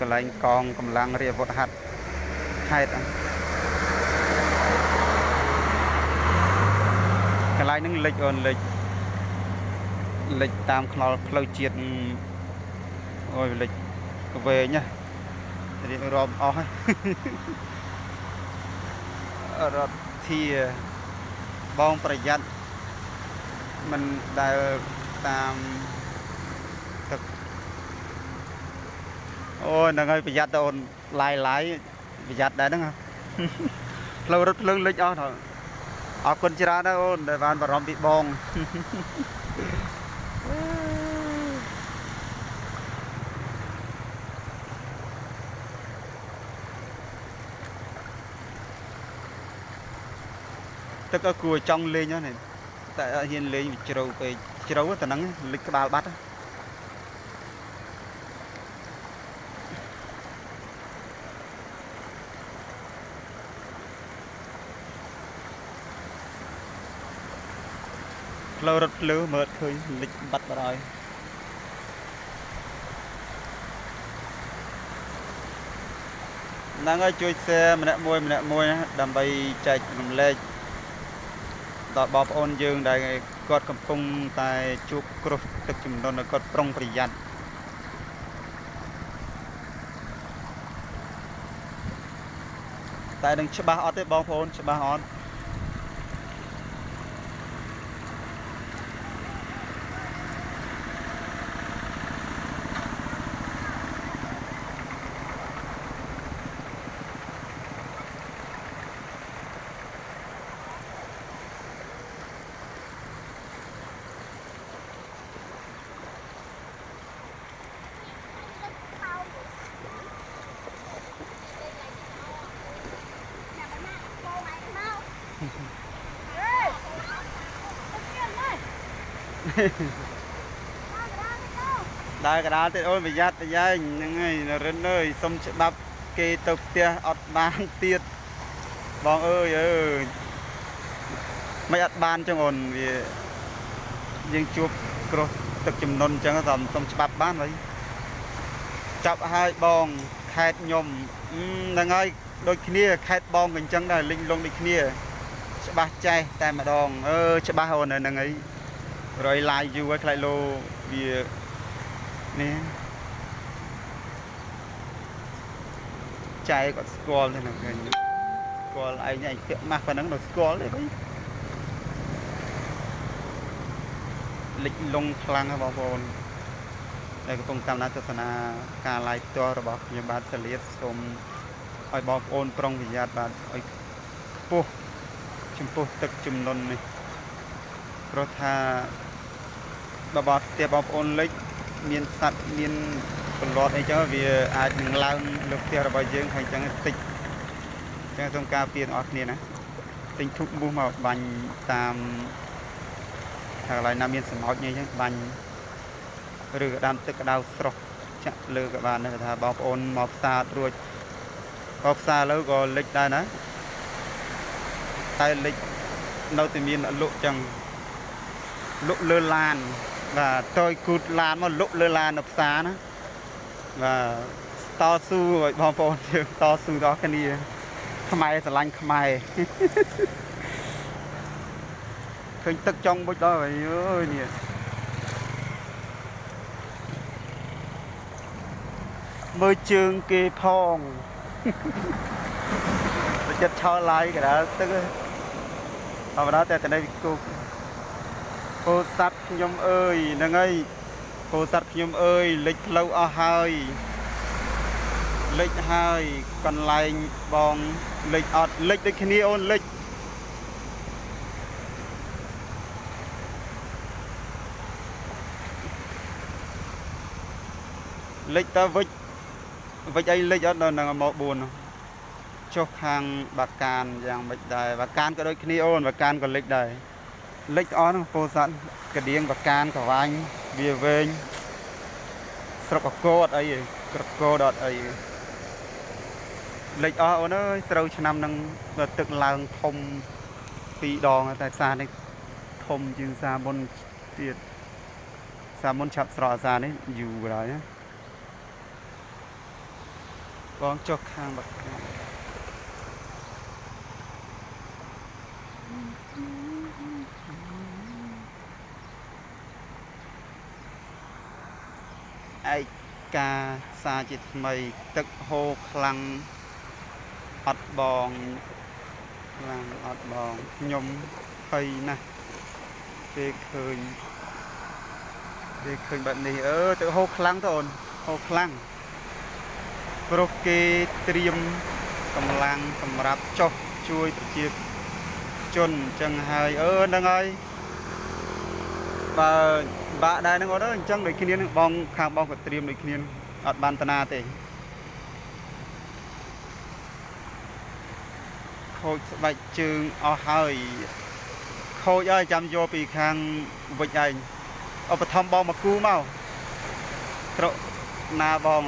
កន្លែងកងកម្លាំងរាជអាវុធហត្ថខេត្តកន្លែងហ្នឹងលិចអូនលិចលិចតាមខ្នល់ផ្លូវជាតិអូយលិចវែងណារៀបរាប់អស់ហើយរដ្ឋធាបងប្រយ័ត្ន mình được tạm thực. Ôi đừng ơi bây giờ tôi lại lại bây giờ đấy đúng không? <laughs> Lâu rất lớn lịch đó nhá <laughs> này. តែអត់ហ៊ានលេងវាជ្រៅពេកជ្រៅតែហ្នឹងលិចក្បាលបាត់ផ្លូវរត់ភ្លើមើលឃើញលិចបាត់បាត់ហើយហ្នឹងហើយជួយ share ម្នាក់មួយម្នាក់មួយណាដើម្បីចែករំលែក ដល់បងប្អូនយើងដែលគាត់កំពុងតែជួបគ្រោះទឹកជំនន់ហើយគាត់ប្រុងប្រយ័ត្នតែនឹងច្បាស់អត់ទេបងប្អូនច្បាស់អត់ ដើរកដាលទៀតអូនប្រយ័ត្នប្រយែងហ្នឹងហើយរិនអើយសុំច្បាប់គេទៅផ្ទះអត់បានទៀតបងអើយអើយមិនអត់បានចឹងអូនវាយើងជួបគ្រោះទឹកជំនន់ចឹងតែសុំច្បាប់បានហើយចាប់ឲ្យបងខេតខ្ញុំហ្នឹងហើយដូចគ្នាខេតបងក៏អញ្ចឹងដែរលិញលងដូចគ្នា ច្បាស់ចេះតែម្ដងអឺច្បាស់អូនហ្នឹងហើយ រយឡាយយូរហើយខ្លាចលោវានេះចែគាត់ស្គាល់ទេណាឃើញស្គាល់ឯងឯងពាក់ម៉ាស់ប៉ុណ្ណឹងដល់ស្គាល់ទេវិញលិចលងខ្លាំងហ្នឹងបងប្អូនដែលកំពុងតាមដានទស្សនាការ live ផ្ទាល់របស់ខ្ញុំបាទសលៀតសូមឲ្យបងប្អូន ប្រុងប្រយ័ត្នបាទឲ្យខ្ពស់ចំពោះទឹកជំនន់នេះព្រោះថា របស់ផ្ទះបងប្អូនលិចមានសัตว์មានពលរដ្ឋអីចឹងវាអាចនឹងឡើងលើផ្ទះរបស់យើងហើយចឹងតិចចឹងសូមការពារអស់គ្នាណាទិញធុកមូសមកបាញ់តាមថាកន្លែងណាមានសម្ោចនេះចឹងបាញ់ឬក៏ដាំទឹកក្តៅស្រស់ចាក់លើក៏បានដែរថាបងប្អូនមកផ្សាររួចមកផ្សារលើក៏លិចដែរណាតែលិចនៅតែមានលក់ចឹងលក់លើឡាន បាទតយគូតឡានមកលក់លើឡាននៅផ្សារណាបាទតស៊ូឲ្យបងប្អូនយើងតស៊ូដល់គ្នា ខ្មែរស្រឡាញ់ខ្មែរឃើញទឹកចង់បុចដល់ហើយអើយនេះមើលជើងគេផងចិត្តឆោឡាយកណ្ដាលទឹកធម្មតាតែតែនៅគោ ពោស័ព្ទខ្ញុំអើយហ្នឹងហើយពោស័ព្ទខ្ញុំអើយលិចផ្លូវអស់ហើយលិចហើយកន្លែងបងលិចអត់លិចដូចគ្នាអូនលិចលិចតើវិចវិចអីលិចអត់នៅនឹងមក4ចុះខាងបាត់កានយ៉ាងម៉េចដែរបាត់កានក៏ដូចគ្នាអូនបាត់កានក៏លិចដែរ លិចអស់ហ្នឹងពោធិ៍សាត់កដៀងបកានក្រវាញ់វាវែងស្រុកអកោអត់អីទេក្រកោដត់អីលិចអស់អូនអើយស្រូវឆ្នាំហ្នឹងទឹកឡើងធំពីរដងតែសានេះធំជាងសាមុនទៀតសាមុនឆាប់ស្រកអាសានេះយូរហើយណាបងចុះខាងបាត់ ឯកាសាជាថ្មី ទឹកហូរខ្លាំងអត់បងខ្លាំងអត់បងខ្ញុំភ័យណាស់ពេលឃើញពេលឃើញបែបនេះអឺទឹកហូរខ្លាំងទៅអូនហូរខ្លាំងព្រោះគេត្រៀមកម្លាំងសម្រាប់ចុះជួយប្រជាជនអញ្ចឹងហើយអឺហ្នឹងហើយបើ បាក់ដែរហ្នឹងអត់អញ្ចឹងដូចគ្នានឹងបងខាងបងក៏ត្រៀមដូចគ្នាអត់បានតាណាទេខូចស្បែកជើងអស់ហើយខូចហើយចាំយកពីខាងវិចឯងឧបត្ថម្ភបងមកគូមកស្រុកណាបង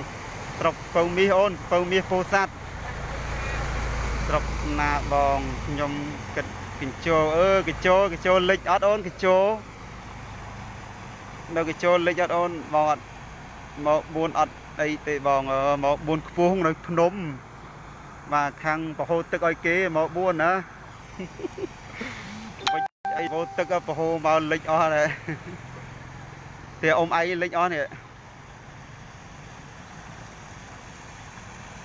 ស្រុកពៅមាសអូនពៅមាសពោធិ៍សាត់ស្រុកណាបងខ្ញុំគិតកញ្ជោអឺកញ្ជោកញ្ជោលិចអត់អូនកញ្ជោ នៅកញ្ជោលិចអត់អូនបងអត់មក4អត់អីទេបងមក4ខ្ពស់នៅភ្នំបាទខាងប្រហូរទឹកឲ្យគេមក4ណាបាច់អីប្រហូរទឹកប្រហូរមកលិចអស់ហើយតែអ៊ំអីលិចអស់នេះ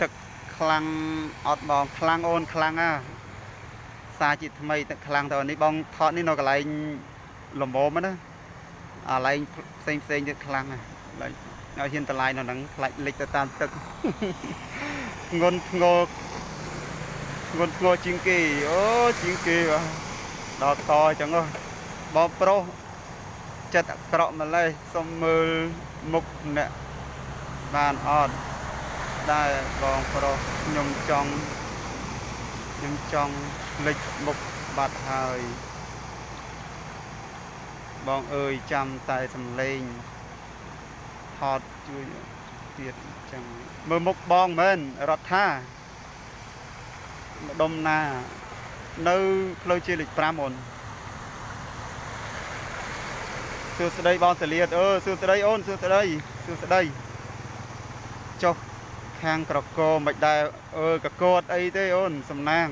ទឹកខ្លាំងអត់បងខ្លាំងអូនខ្លាំងអាសាជាថ្មីទឹកខ្លាំងតើនេះបងថតនេះនៅកន្លែងលំមណា អាឡែងផ្សេងផ្សេងទៀតខ្លាំងណាឡើងឲ្យហ៊ានតឡាយនៅហ្នឹងខ្លាច់លិចទៅតាមទឹកងន់ធ្ងោងន់ធ្ងោជាងគេអូជាងគេបាទដល់កអញ្ចឹងបងប្រុសចិត្តអាក្រក់ម្លេះសុំមើលមុខអ្នកបានអត់ដែលបងប្រុសខ្ញុំចង់ខ្ញុំចង់ភ្លេចមុខបាត់ហើយ បងអើយចាំតែសំឡេងថតជួយទៀតអញ្ចឹងមើលមុខបងមែនរដ្ឋាម្ដុំណា នៅផ្លូវជាលេខ5អូនសួស្តីបងសលៀតអឺសួស្តីអូនសួស្តីសួស្តីចុះខាងក្រកមិនដែរអឺកកតអីទេអូនសំណាង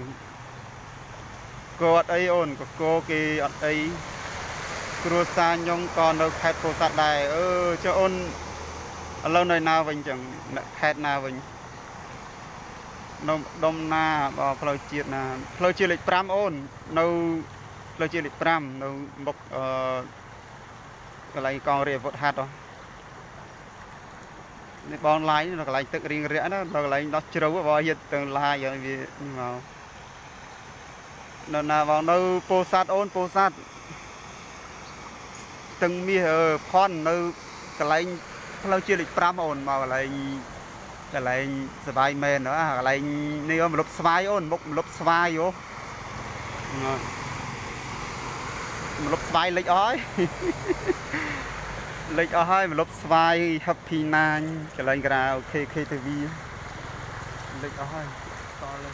កអត់អីអូនកកគេអត់អី គ្រួសារខ្ញុំក៏នៅខេត្តពោធិ៍សាត់ដែរអឺចុះអូនឥឡូវនៅណាវិញចឹងខេត្តណាវិញនៅដុំណាបើផ្លូវជាតិណាផ្លូវជាតិលេខ5អូននៅផ្លូវជាតិលេខ5នៅមុខអឺកន្លែងកងរាជអាវុធហត្ថនេះបងឡាយនៅកន្លែងទឹករៀងរាក់ណានៅកន្លែងដោះជ្រៅបើយកទៅឡាយឲ្យវាមកនៅណាបងនៅពោធិ៍សាត់អូនពោធិ៍សាត់ ទឹងមាសផននៅកន្លែងផ្លូវជាតិលេខ5អូនមកកន្លែងកន្លែងសបាយមែនណាកន្លែងនេះអូនមលុបស្វាយអូនមុខមលុបស្វាយអូមលុបស្វាយលេចអស់ហើយលេចអស់ហើយមលុបស្វាយ Happy 9កន្លែងក្រៅ KKTV លេចអស់ហើយតលើ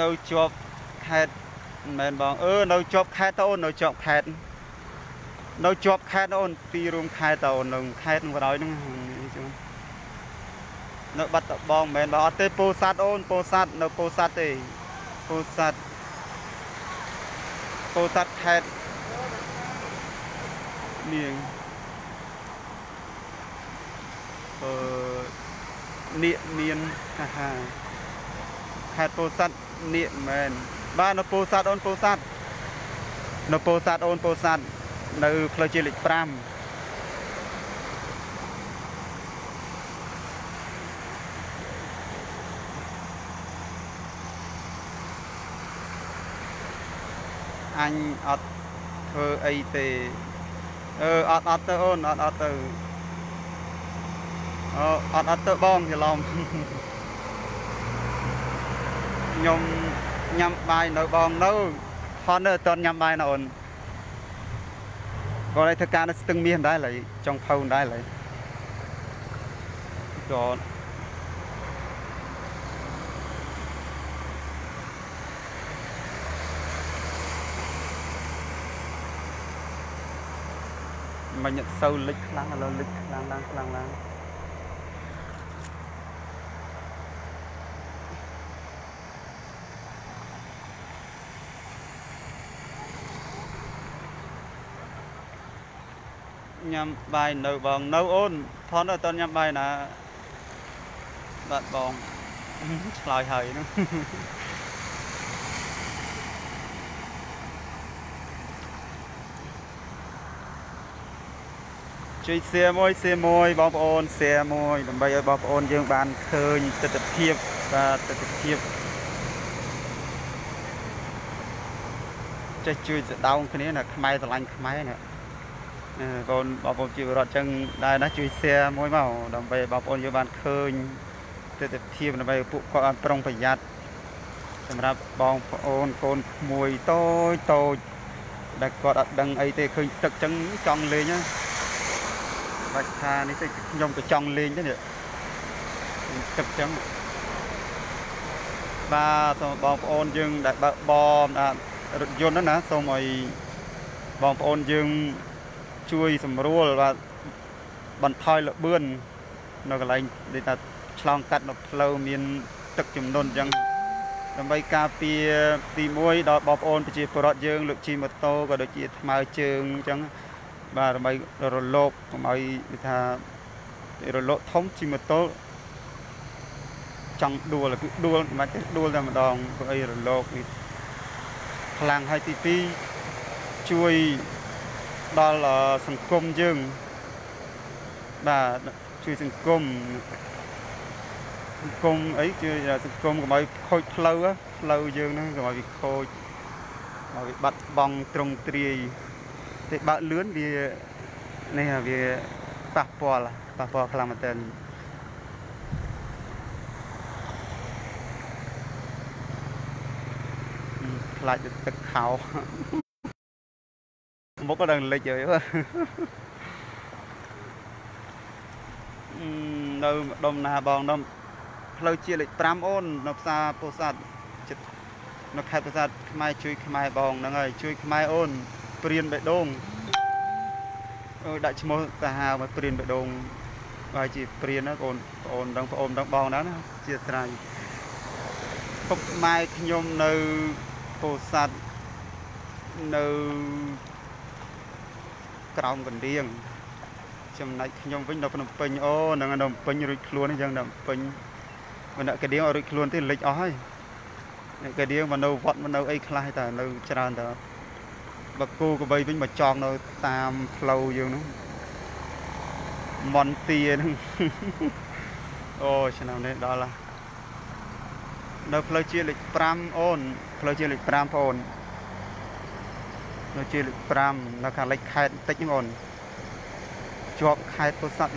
នៅជាប់ខេត្តមិនមែនបងអឺនៅជាប់ខេត្តតអូននៅជាប់ខេត្តនៅជាប់ខេត្តអូនទីរួមខេត្តតអូននៅខេត្តនឹងបដ ாய் ហ្នឹងនៅបាត់តបងមិនមែនបងអត់ទេពោធិ៍សាត់អូនពោធិ៍សាត់នៅពោធិ៍សាត់ទេពោធិ៍សាត់ពោធិ៍សាត់ខេត្តនាងអឺនៀកមានហាហាខេត្តពោធិ៍សាត់ នៀកមែនបាទនៅពោធិ៍សាត់អូនពោធិ៍សាត់នៅពោធិ៍សាត់អូនពោធិ៍សាត់នៅផ្លូវជាលេខ5អញអត់ធ្វើអីទេអឺអត់អត់ទៅអូនអត់អត់ទៅអូអត់អត់ទៅបងច្រឡំ ខ្ញុំញ៉ាំបាយនៅបងនៅផននៅអត់ញ៉ាំបាយណាអូនគាត់ឲ្យធ្វើការនៅស្ទឹងមាសដែរឡើយចង់ផៅដែរឡើយគាត់មិនសូវលិចខ្លាំងឥឡូវលិចខ្លាំងឡើងខ្លាំងឡើង ញ៉ាំបាយនៅបងនៅអូនផនអត់តញ៉ាំបាយណាបាទបងឆ្លើយហើយហ្នឹងជួយ share មួយ share មួយបងប្អូន share មួយដើម្បីឲ្យបងប្អូនយើងបានឃើញទស្សនវិជ្ជាបាទទស្សនវិជ្ជាចេះជួយស្ដៅគ្នាណាខ្មែរស្រឡាញ់ខ្មែរណា បងបងប្អូនជីវរដ្ឋចឹងដែរណាជួយ share មួយមកដើម្បីបងប្អូនយើងបានឃើញទស្សនវិជ្ជាដើម្បីពួកគាត់បានប្រុងប្រយ័ត្នសម្រាប់បងប្អូនកូនក្មួយតូចតូចដែលគាត់អត់ដឹងអីទេឃើញទឹកចឹងចង់លេងហ្នឹងបាច់ថានេះទេខ្ញុំក៏ចង់លេងដែរនេះទឹកចឹងបាទសូមបងប្អូនយើងដែលបើកបររថយន្តហ្នឹងណាសូមឲ្យបងប្អូនយើង ជួយសម្រួលបាទបន្ថយលបឿននៅកន្លែងដែលថាឆ្លងកាត់នៅផ្លូវមានទឹកជំនន់អញ្ចឹងដើម្បីការពារទី1ដល់បងប្អូនប្រជាពលរដ្ឋយើងលើកជិះម៉ូតូក៏ដូចជាថ្មើរជើងអញ្ចឹងបាទដើម្បីរលកកុំឲ្យគេថារលកធំជិះម៉ូតូចង់ដួលគឺដួលមិនបាច់ទេដួលតែម្ដងព្រោះអីរលកនេះខ្លាំងហើយទី2ជួយ ដល់សង្គមយើងបាទជួយសង្គមសង្គមអីជួយសង្គមកុំឲ្យខូចផ្លូវផ្លូវយើងហ្នឹងកុំឲ្យវាខូចឲ្យវាបាត់បង់ត្រង់ទ្រាយតែបើកលឿនវានេះវាប៉ះពាល់ប៉ះពាល់ខ្លាំងមែនទែនខ្លាចទឹកខោ មុខក៏ដឹងលិចហើយនៅដុំណាបងដុំផ្លូវជាលេខ5អូននៅផ្សារពោធិ៍សាត់ចិត្តនៅខេត្តពោធិ៍សាត់ខ្មែរជួយខ្មែរបងហ្នឹងហើយជួយខ្មែរអូនព្រៀនបេះដូងអូដាក់ឈ្មោះសាហាវមកព្រៀនបេះដូងបើជាព្រៀនណាបងប្អូនដឹងប្អូនដឹងបងណាជាស្រ័យពុកម៉ែខ្ញុំនៅពោធិ៍សាត់នៅ ក្រោមកណ្ដៀងចំណែកខ្ញុំវិញនៅភ្នំពេញអូនឹងនៅភ្នំពេញរួចខ្លួនអញ្ចឹងនៅភ្នំពេញមិនដាក់កណ្ដៀងរួចខ្លួនទេលិចអស់ហើយអ្នកកណ្ដៀងមកនៅវត្តមកនៅអីខ្លះតែនៅច្រើនតើបើគូកបីវិញមកចងនៅតាមផ្លូវយើងនោះមន្ទាហ្នឹងអូឆ្នាំនេះដល់ហើយនៅផ្លូវជាលេខ5អូនផ្លូវជាលេខ5បងអូន នៅជាលេខ5នៅខាងលិចខេត្តបន្តិចហ្នឹងអូនជាប់ខេត្តពោធិ៍សាត់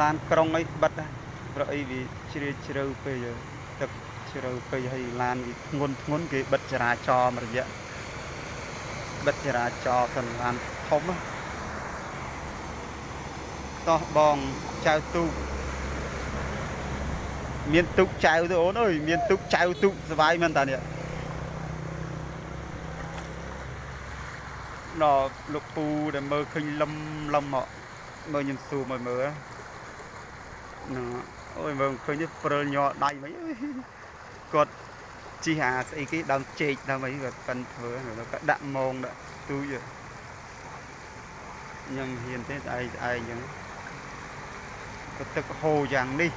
ឡានក្រុងអីបិទប្រអីវាជ្រាលជ្រៅពេកទឹកជ្រៅពេកហើយឡានវាធ្ងន់ធ្ងន់គេបិទចរាចរណ៍មួយរយៈបិទចរាចរណ៍សិនឡានធំ តោះបងចៅទូកមានទូកចៅទៅអូនអើយមានទូកចៅទូកសុវ័យមែនតានេះដល់លោកពូដែលមើលឃើញលឹមលឹមមកមើលខ្ញុំស៊ូមកមើលហ្នឹងអូយមើលឃើញព្រិលញ័រដៃមិនគាត់ជីអាស្អីគេដើមចេកដើមអីគាត់ប៉ិនធ្វើគាត់ដាក់ម៉ងដាក់ទូចខ្ញុំហ៊ានទេតែឯងឯងអញ្ចឹង ក៏ទឹកហូរយ៉ាងនេះ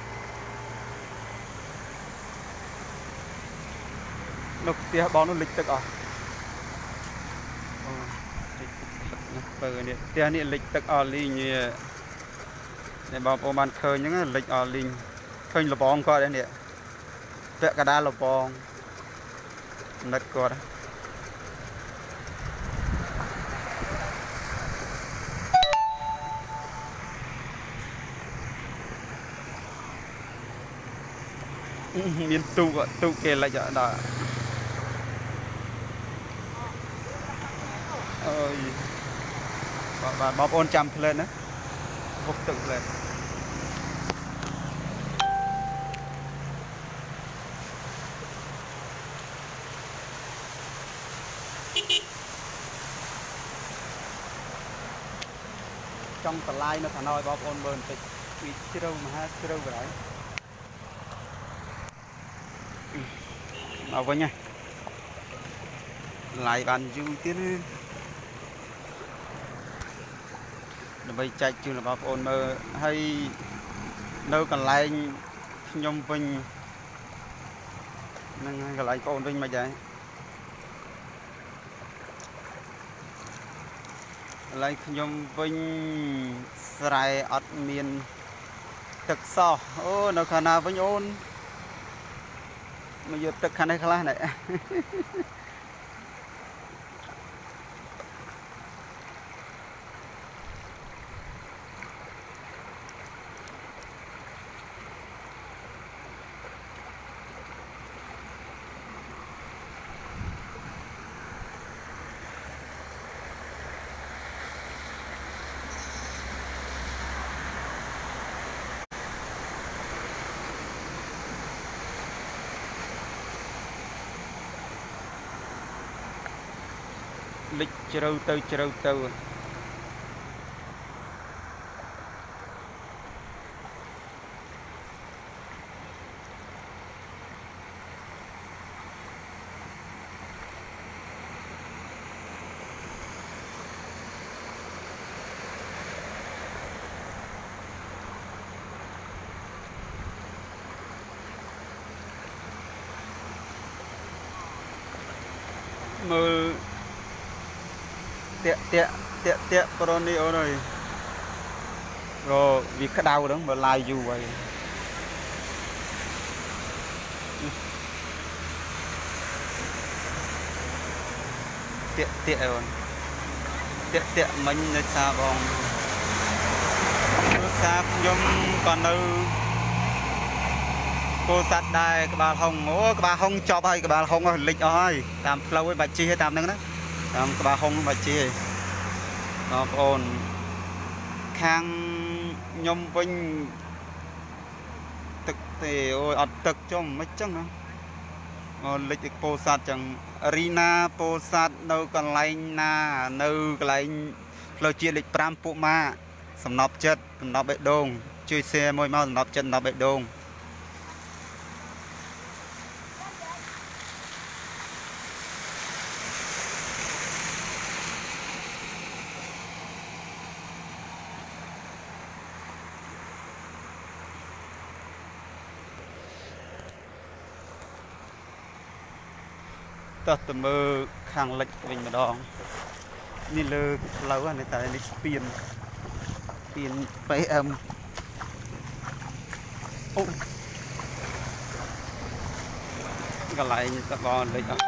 នៅផ្ទះបងនោះលិចទឹកអស់អូលិចទឹកណាបើនេះផ្ទះនេះលិចទឹកអស់លីងនេះបងប្អូនបានឃើញហ្នឹងលិចអស់លីងឃើញលបងគាត់នេះពាក់កដាលលបងនិតគាត់ មានទូកទូកគេលិចដល់អើយបាទបងប្អូនចាំផ្លែណាពុកទឹកផ្លែចង់បន្លាយនៅខាងណយបងប្អូនមើលបន្តិចពីជ្រៅមហាជ្រៅបរៃ មកវិញហ៎ឡាយបានយូរទៀតដើម្បីចែកជូនបងប្អូនមើលហើយនៅកន្លែងខ្ញុំវិញហ្នឹងហើយកន្លែងបងប្អូនវិញមិនដែរកន្លែងខ្ញុំវិញស្រែអត់មានទឹកសោះអូនៅខាងណាវិញអូន មកយកទឹកខាងនេះខ្លះនេះ លិចជ្រៅទៅជ្រៅទៅមើលតាក់តាក់តាក់តាក់ ប្រូនេះអូនអើយរវាក្តៅហ្នឹងបើឡាយយូរហើយតាក់តាក់អូនតាក់តាក់មិញនៅសាបងព្រោះសាខ្ញុំក៏នៅពោធិ៍សាត់ដែរក្បាលហុងអូក្បាលហុងចប់ហើយក្បាលហុងលិចអស់ហើយតាមផ្លូវឯងបាច់ជិះតាមហ្នឹងណាតាមក្បាលហុងបាច់ជិះ បងប្អូនខាងខ្ញុំវិញទឹកទេអូយអត់ទឹកចុំមិនចឹងណាអូលិចពោធិ៍សាត់ចឹងរីណាពោធិ៍សាត់នៅកន្លែងណានៅកន្លែងផ្លូវជាតិលេខ5ពួកម៉ាសំណប់ចិត្តសំណប់បេះដូងជួយ share មួយមកសំណប់ចិត្តសំណប់បេះដូង តោះទៅមើលខាងលិចវិញម្ដងនេះលើផ្លូវនេះតែនេះស្ពានស្ពាន PM អូកន្លែងតបងលិចអស់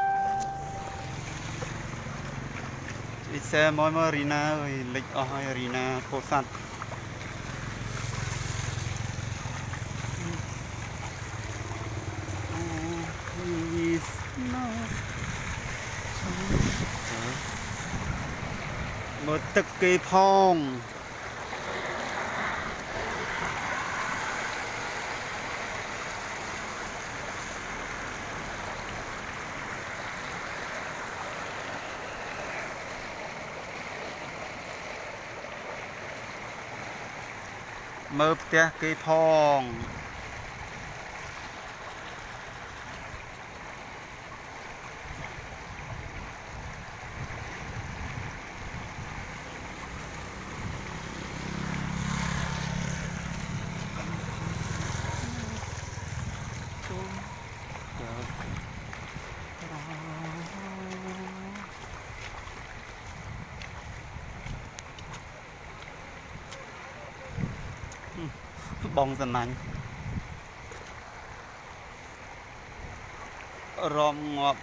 នេះសែមកមករីណាអើយលិចអស់ហើយរីណាពោធិ៍សាត់មើលទឹក គេផងមើលផ្ទះគេផង បងសណាញ់រំងាប់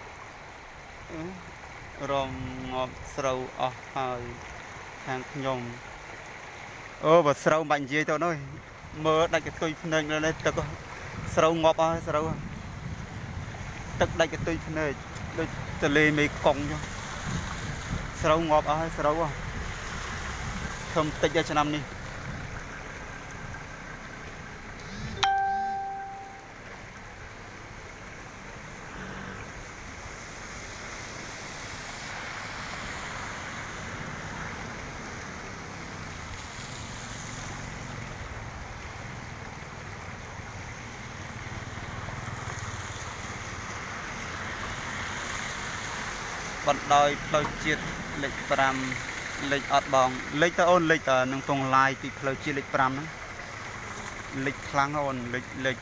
រំងាប់ស្រូវអស់ហើយខាងខ្ញុំអូបើស្រូវបាច់និយាយទៅនោះមើលដាច់កតុយភ្នែកនៅនេះទឹកស្រូវងាប់អស់ស្រូវទឹកដាច់កតុយភ្នែកដូចទលេមេកុងចុះស្រូវងាប់អស់ហើយស្រូវធំតិចដល់ឆ្នាំនេះ ដោយផ្លូវជាតិលេខ5លេខអត់បងលេខទៅអូនលេខទៅនឹងពងឡាយពីផ្លូវជាតិលេខ5ហ្នឹងលេខខ្លាំងអូនលេខលេខ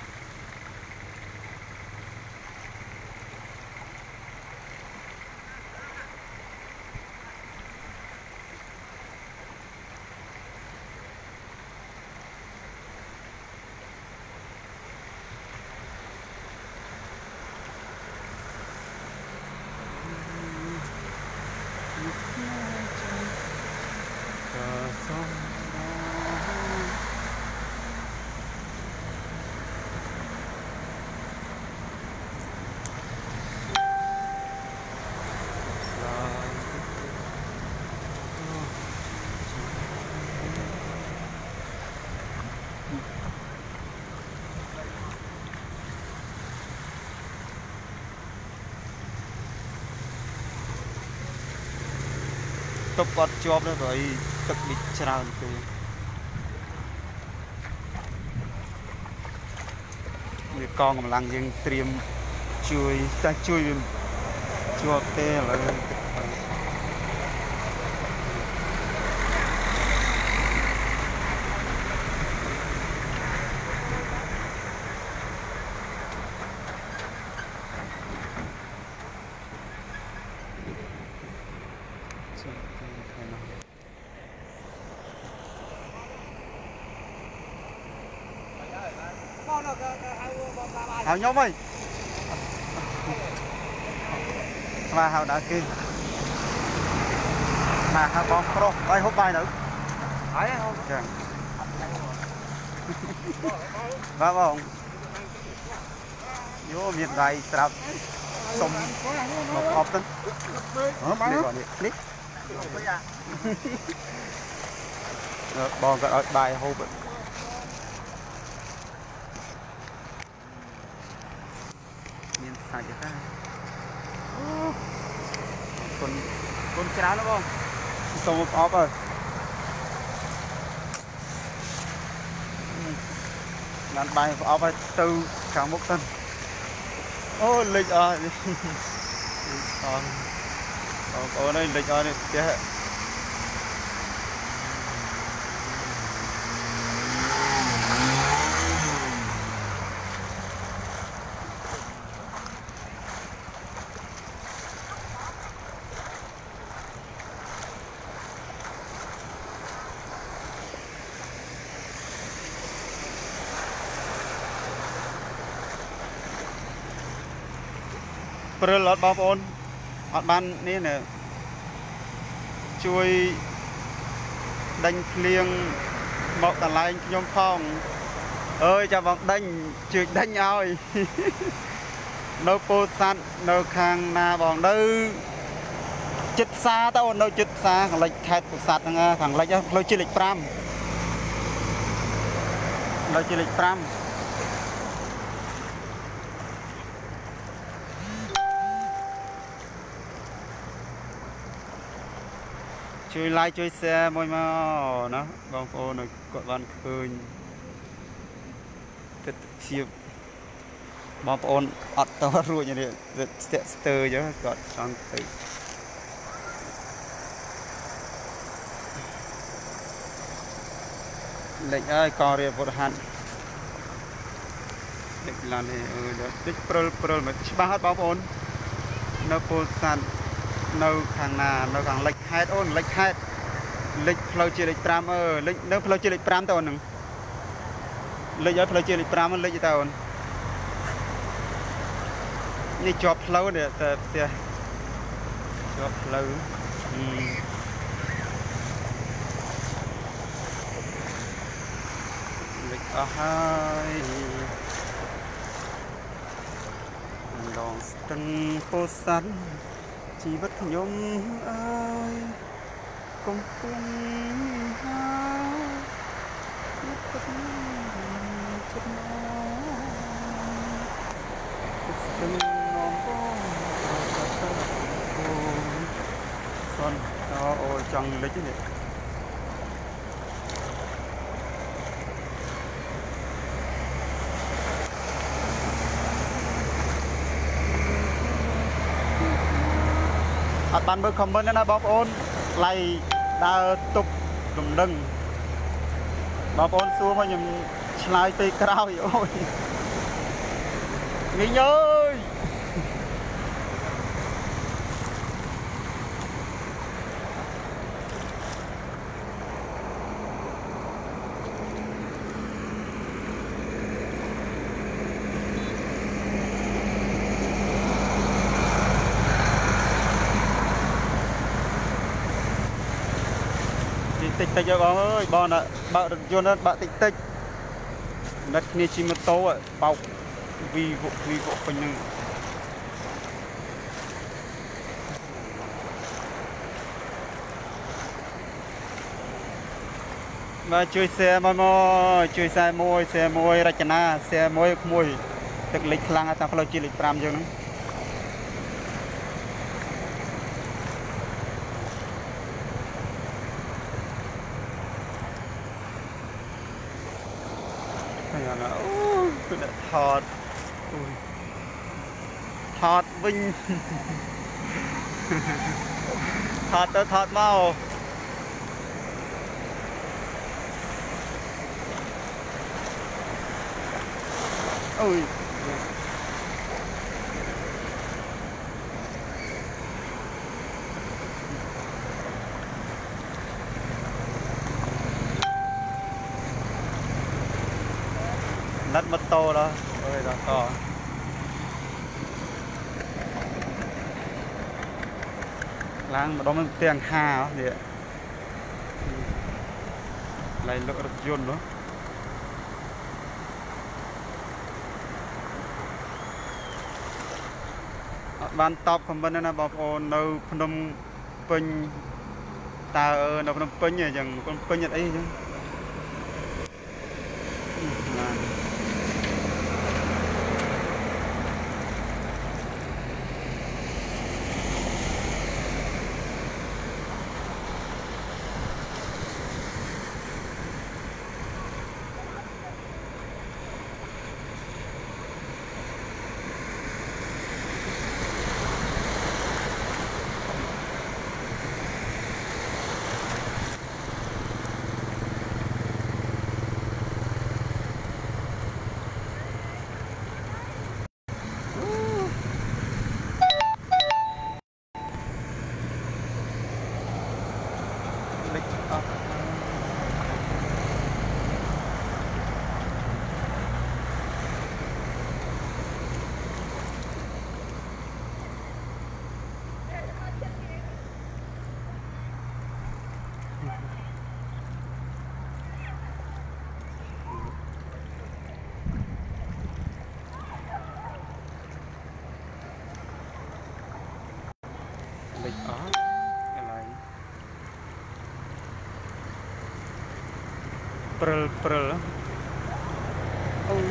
ទុកគាត់ជាប់ទៅព្រោះអីទឹកនេះច្រើនពេកវាកងកម្លាំងយើងត្រៀមជួយតែជួយវាជាប់ទេឥឡូវទឹកហៅ ខ្ញុំហីស្មាហៅដល់គេស្មាហៅបងប្រុសហើយហូបបាយនៅហើយហូបចឹងបាទបងយោមានដៃស្រាប់សុំមកអប់ទៅអឺបាយនេះនេះបងក៏ឲ្យបាយហូបមានសាច់ទេអូគុណគុណ ច្រើនណាបងសុំអបអើបានបាយប្រអប់ឲ្យទៅខាងមុខទៅអូលេចអស់អស់បងប្អូនអើយលេចអស់នេះផ្ទះ ព្រិលអត់បងប្អូនអត់បាននេះណែជួយដេញភ្លៀងមកកន្លែងខ្ញុំផងអើយចាំបងដេញជួយដេញឲ្យនៅពោធិ៍សាត់នៅខាងណាបងនៅចិត្តផ្សារទៅនៅចិត្តផ្សារខាងលិចខេត្តពោធិ៍សាត់ហ្នឹងខាងលិចផ្លូវជាលេខ5ផ្លូវជាលេខ5 ជួយ like ជួយ share មួយមកណាបងប្អូនគាត់បានឃើញទិដ្ឋភាពបងប្អូនអត់តរួចនេះស្ទាក់ស្ទើរចឹងគាត់ចង់ទៅលេចហើយកងរៀបពុទ្ធហាត់លេចឡាននេះអឺតិចព្រុលព្រុលមកច្បាស់អត់បងប្អូននៅពោធិ៍សាត់ នៅខាងណានៅខាងលិចខេត្តអូនលិចខេត្តលិចផ្លូវជាលេខ5អឺលិចនៅផ្លូវជាលេខ5តើអូនហ្នឹងលិចឲ្យផ្លូវជាលេខ5លិចតើអូននេះជាប់ផ្លូវនេះតែផ្ទះជាប់ផ្លូវលិចអស់ហើយដងស្ទឹងពោធិ៍សាត់ ជីវិតខ្ញុំអើយកំពុងហើយចិត្តចិត្តមកស្ទឹងនំបងអូសនអូចង់លិចនេះ អត់បានមើល comment ទេណាបងប្អូនឡៃដើរទុកលំនឹងបងប្អូនសួរមកខ្ញុំឆ្លើយពេលក្រោយអូយមីងអើយ តិចតិចទៅបងអើយបងណាបើករថយន្តបើកតិចតិចណិតគ្នាជិះម៉ូតូបោកវីវវីវពេញនឹងបាទជួយ share មកមកជួយ share មួយ share មួយរចនា share មួយក្មួយទឹកលិចខ្លាំងតាមផ្លូវជាតិលេខ5យើងហ្នឹងហើយណាអូគឺដាក់ ថតអូយថតវិញថតទៅថតមកអូយណាត់ម៉ូតូដល់អើយដល់ត ឡើងម្ដងមិនផ្ទាំងហានេះឡៃលុករថយន្តនោះអត់បានតបខមមិនណាបងប្អូននៅភ្នំពេញតើនៅភ្នំពេញអញ្ចឹងភ្នំពេញអត់អីអញ្ចឹងណាលេចអស់លេចអស់កន្លែង ព្រិលព្រិលអូយ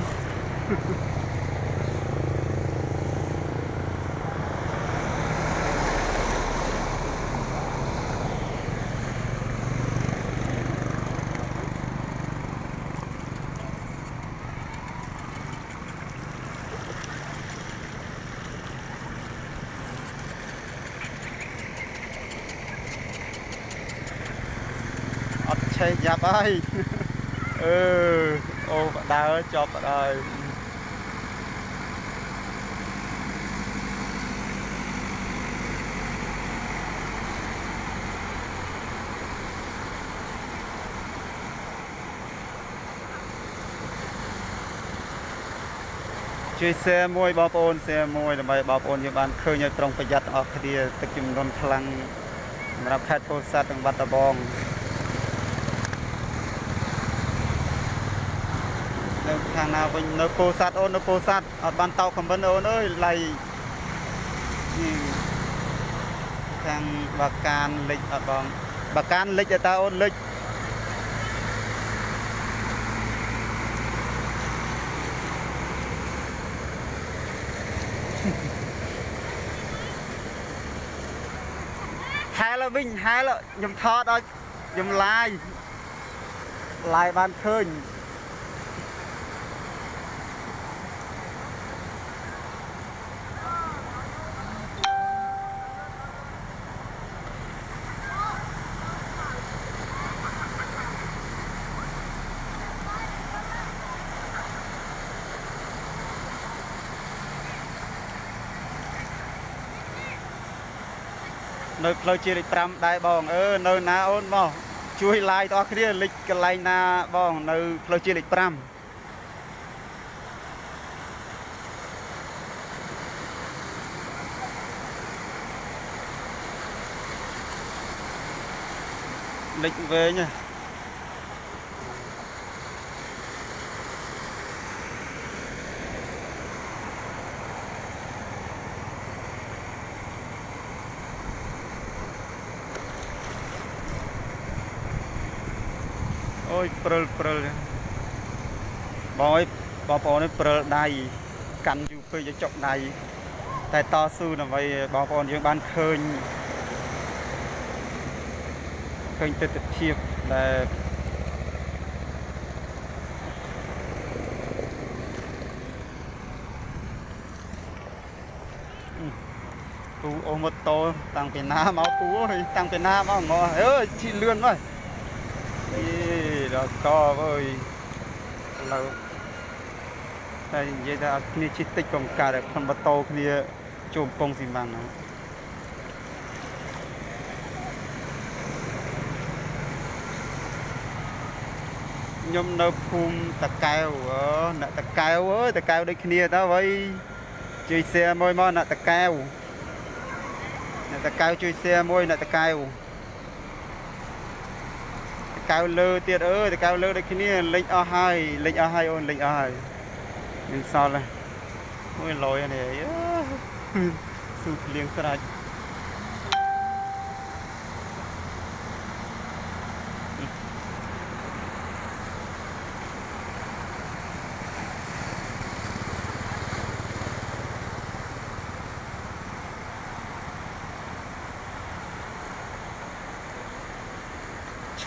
អត់ឆេះយ៉ាប់ហើយ អឺអូបដើចប់បដើជួយ share មួយបងប្អូន share មួយដើម្បីបងប្អូនយើងបានឃើញឲ្យប្រុងប្រយ័ត្នអស់គ្នាទឹកជំនន់ខ្លាំងសម្រាប់ខេត្តពោធិ៍សាត់និងបាត់ដំបង នៅខាងណាវិញនៅពោធិ៍សាត់អូននៅពោធិ៍សាត់អត់បានតោខមមិនអូនអើយឡៃនេះខាងបាកានលិចអត់បងបាកានលិចអត់តើអូនលិចហែលវិញហែលខ្ញុំថតឲ្យខ្ញុំឡាយឡាយបានឃើញ នៅផ្លូវជាលេខ5ដែរបងអឺនៅណាអូនមកជួយ like ដល់គ្នាលេខកន្លែងណាបងនៅផ្លូវជាលេខ5លិចវែងហ៎អូ យព្រិលព្រិលបងអើយបងប្អូននេះព្រិលដៃកាន់យូរពេកយកចុកដៃតែតស៊ូដើម្បីបងប្អូនយើងបានឃើញឃើញទស្សនវិជ្ជាដែលពូអូម៉ូតូតាំងពីណាមកពូអើយតាំងពីណាមកមកអើយជិះលឿនមកអីដល់ កអើយឥឡូវតែនិយាយថាអត់គ្នាជិះតិចក៏មិនកើតដែរផងម៉ូតូគ្នាជួមពងស៊ីម៉ាំងណាខ្ញុំនៅភូមិតកែវអឺអ្នកតកែវអើយតកែវដូចគ្នាតើវៃជួយ share មួយមកអ្នកតកែវអ្នកតកែវជួយ share មួយអ្នកតកែវ កៅលើទៀតអើយតកៅលើដូចគ្នាលេចអស់ហើយលេចអស់ហើយអូនលេចអស់ហើយមានសល់ហើយមួយលយនេះអើស៊ូភ្លៀងស្រាច់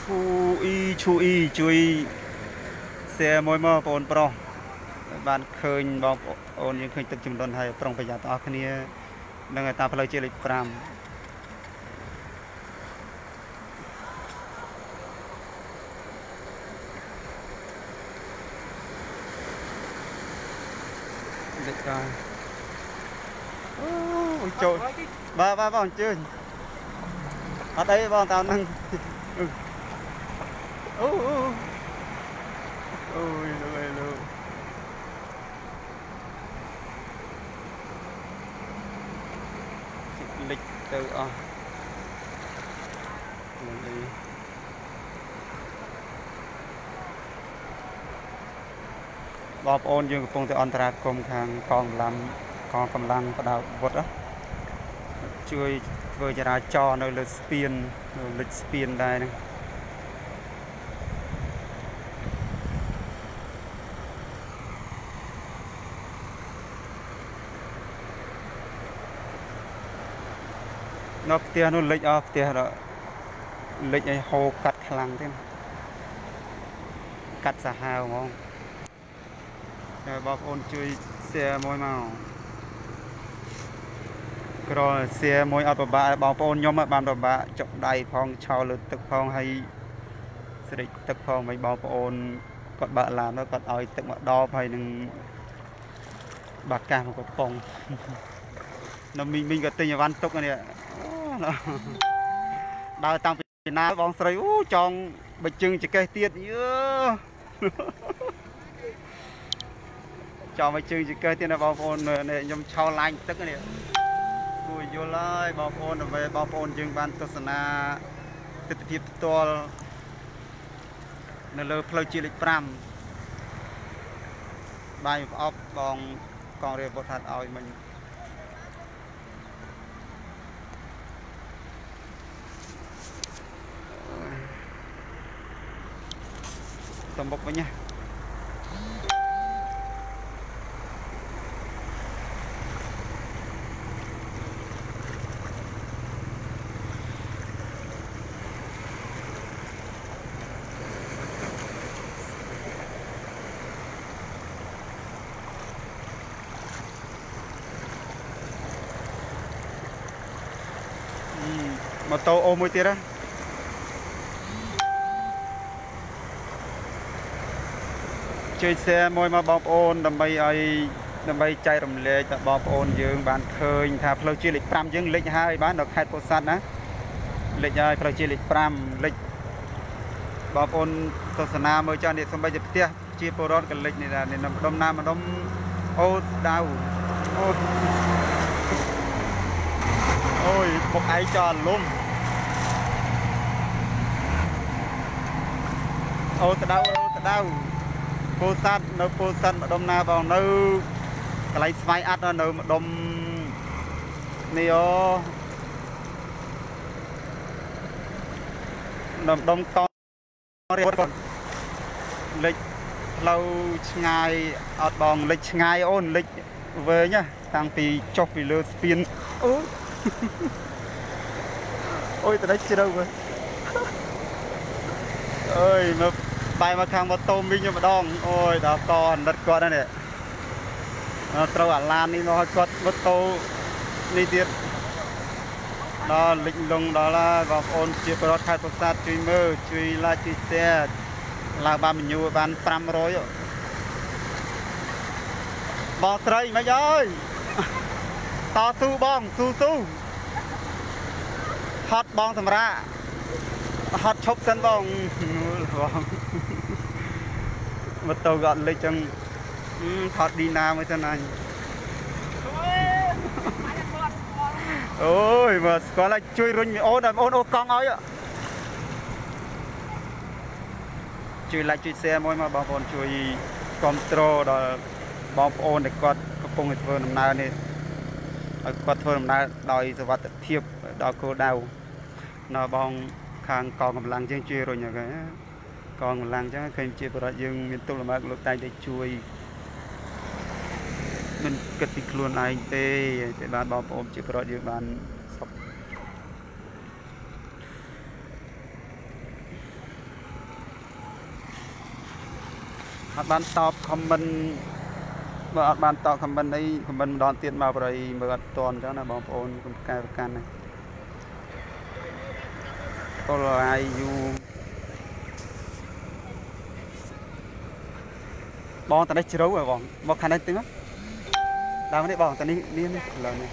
ឈូអ៊ី ឈូអ៊ីជួយ share មួយមកបងប្រុសបានឃើញបងប្អូនយើងឃើញទឹកជំនន់ហើយប្រុងប្រយ័ត្នទាំងអស់គ្នានឹងតាមផ្លូវជាលេខ5លេខកាយអូចូលបាទបាទបងអញ្ជើញអត់អីបងតាមនឹង អូអូយលោកអើយលោកលិចទៅអស់នេះបងប្អូនយើងកំពុងតែអន្តរាគមខាងកងកម្លាំងកងកម្លាំងបដាវុធជួយធ្វើចរាចរណ៍នៅលើស្ពានលើលិចស្ពានដែរហ្នឹង នៅផ្ទះនោះលិចអស់ផ្ទះលិចឲ្យហូរកាត់ខ្លាំងទេកាត់សាហាវហ្មងតែបងប្អូនជួយ share មួយមកក្រ share មួយអត់ពិបាកបងប្អូនខ្ញុំបានពិបាកចុកដៃផងឆោលើទឹកផងហើយស្រេចទឹកផងមិនបងប្អូនគាត់បើកឡានទៅគាត់ឲ្យទឹកមកដបហើយនឹងបាកាសមកកំប៉ុងនៅមីងមីងក៏ទិញអីវ៉ាន់ទុកនេះ ដើរតាំងពីណាបងស្រីអូចង់បិជឹងចកេះទៀតយើចង់បិជឹងចកេះទៀតណាបងប្អូននេះខ្ញុំឆោឡាញទឹកនេះគួរយល់ហើយបងប្អូនដើម្បីបងប្អូនយើងបានទស្សនាទស្សនវិជ្ជាផ្ទាល់នៅលើផ្លូវជាលេខ5បាយប្រអប់បងកងរាជវុធហាត់ឲ្យមិញ ទៅមុខវិញណាម៉ូតូអូមួយទៀតណា ជួយ share មួយមកបងប្អូនដើម្បីឲ្យដើម្បីចែករំលែកដល់បងប្អូនយើង បានឃើញថាផ្លូវជាលេខ5យើងលេចហើយបានដល់ខេត្តពោធិ៍សាត់ណាលេចហើយផ្លូវជាលេខ5លេចបងប្អូនទស្សនាមើលចាស់នេះសំបីតែផ្ទះជាពលរដ្ឋក៏លេចនេះដែរនេះម្ដុំណាម្ដុំអូស្ដៅអូអូយពុកឯងចោលលំអូតដៅអូតដៅ ពោធិ៍សាត់នៅពោធិ៍សាត់ម្ដុំណាបងនៅកន្លែងស្វាយអាត់នៅម្ដុំនេះអូនៅម្ដុំតរៀបលេចផ្លូវឆ្ងាយអត់បងលេចឆ្ងាយអូនលេចវែងណាតាំងពីចុះពីលើស្ពានអូអូយតដេចជ្រៅមើលអើយមើល បែរមកខាងម៉ូតូមីងម្ដងអូយដល់កអាណិតគាត់ហ្នឹងនេះត្រូវអាឡាននេះមកឲ្យគាត់ម៉ូតូនេះទៀតដល់លិចលងដល់ហើយបងប្អូនជាប្រវត្តិខេត្តពោធិ៍សាត់ជួយមើលជួយ like ជួយ share ឡើងបានបញ្ញូបាន500បងស្រីមិនអើយតស៊ូបងស៊ូស៊ូហត់បងសម្រាប់ហត់ឈប់សិនបងបង ម៉ូតូក៏អត់លេចចឹងថតឌីណាមួយសិនអញអូយមកស្គាល់ហើយជួយរុញអូនអូនអូកង់ឲ្យជួយ like ជួយ share មួយមកបងប្អូនជួយគ្រប់គ្រងដល់បងប្អូនដែលគាត់កំពុងធ្វើដំណើរនេះឲ្យគាត់ធ្វើដំណើរដោយសុវត្ថិភាពដល់គោលដៅនៅបងខាងកងកម្លាំងយើងជួយរុញហ្នឹង កងកម្លាំងអញ្ចឹងឃើញជាបរិយាយើងមានទុលមាក់លោកតែងតែជួយមិនគិតពីខ្លួនឯងទេតែបានបងប្អូនជាប្រវត្តិយើងបានសុខអត់បានតបខមមិនបើអត់បានតបខមមិនអីខមមិនម្ដងទៀតមកប្រៃមើលអត់តន់អញ្ចឹងណាបងប្អូនកុំកែប្រកាន់ណាតលអាយយូ បងតនេះជ្រៅហ៎បងមកខាងនេះទៅមកដើមនេះបងតានេះនេះនេះឡើយនេះ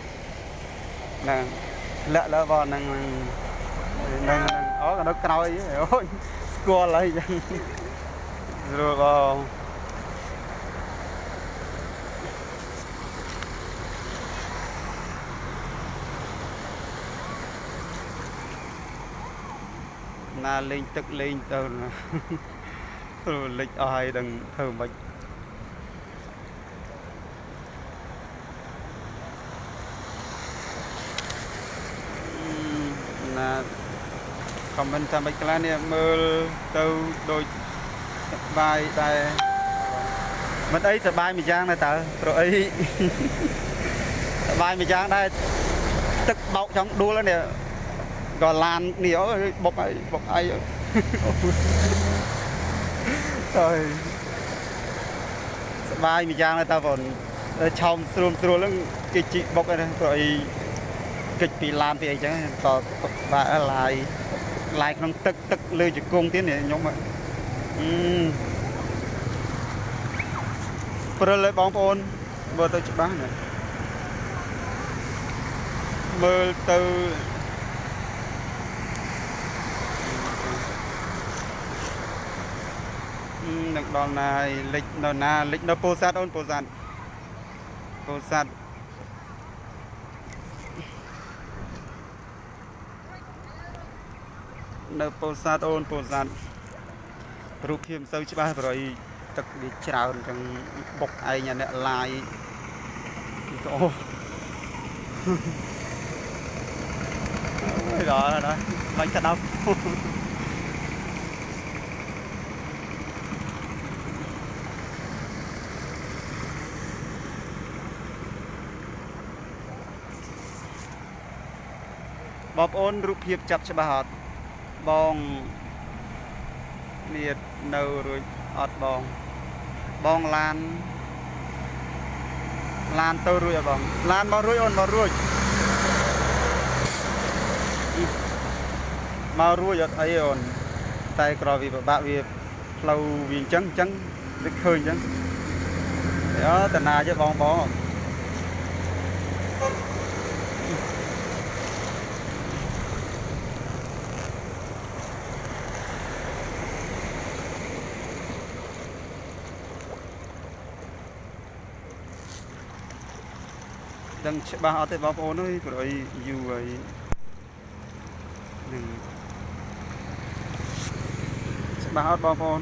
ហ្នឹងលាក់លើបងហ្នឹងហ្នឹងអូនៅក្រោយអូយស្គាល់ហើយចឹងស្រួលបងណាលេងទឹកលេងទៅព្រោះលិចអស់ហើយដឹងធ្វើមិនណា ខមមិនថាមិនខ្លះនេះមើលទៅដូចសបាយដែរមិនអីសបាយមួយយ៉ាងដែរតើព្រោះអីសបាយមួយយ៉ាងដែរទឹកបោកចង់ដួលនេះក៏ឡាននេះអើយបុកអីបុកអីអើយសបាយមួយយ៉ាងដែរតើបងឆោមស្រួលស្រួលហ្នឹងគេជីបុកហ្នឹងព្រោះអី កិច្ចពីឡានពីអីចឹងក៏បាទឡាយឡាយក្នុងទឹកទឹកលើជង្គង់ទៀតនេះខ្ញុំអឺព្រិលឲ្យបងប្អូនមើលទៅច្បាស់ណាមើលទៅនឹងដល់ណាលិចនៅណាលិចនៅពោធិ៍សាត់អូនពោធិ៍សាត់ពោធិ៍សាត់ នៅពោធិ៍សាត់អូនពោធិ៍សាត់រូបភាពមិនសូវច្បាស់ប្រយទឹកវាច្រើនអញ្ចឹងបុកឯងអាអ្នកឡាយអូអូយដល់ដល់បាញ់ក្តៅបងប្អូនរូបភាពចាប់ច្បាស់អត់ បងមាននៅរួចអត់បងបងឡានឡានទៅរួចអត់បងឡានមករួចអូនមករួចមករួចអត់អីអូនតែក្រវាពិបាកវាផ្លូវវាអញ្ចឹងអញ្ចឹងដូចឃើញអញ្ចឹងអើតាណាចេះបងបង ដឹងច្បាស់អត់ទេបងប្អូនអើយព្រោះយូរហើយនឹងច្បាស់អត់បងប្អូន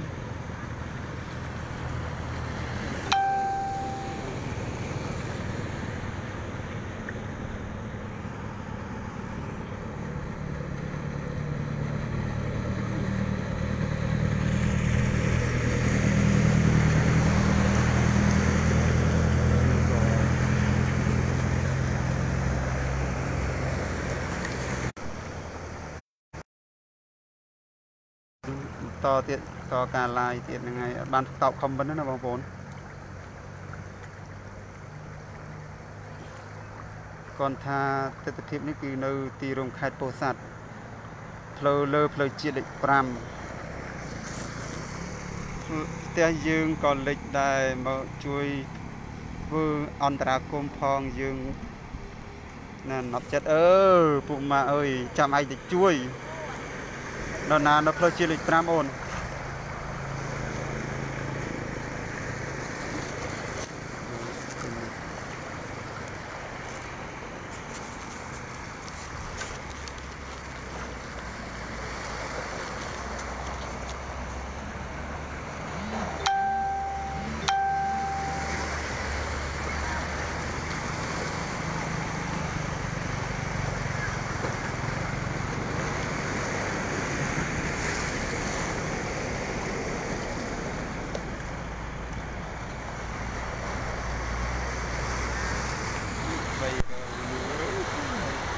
តទៀតតការ live ទៀតហ្នឹងហើយអត់បានតប comment ណាបងប្អូនគាត់ថាទស្សនភាពនេះគឺនៅទីរួមខេត្តពោធិ៍សាត់ផ្លូវលើផ្លូវជាតិលេខ5ផ្ទះយើងក៏លេចដែរមកជួយធ្វើអន្តរាគមផងយើងណាណប់ចិត្តអើពុកម៉ាអើយចាំឯងទៅជួយ នរណានៅផ្លូវជាលេខ5អូន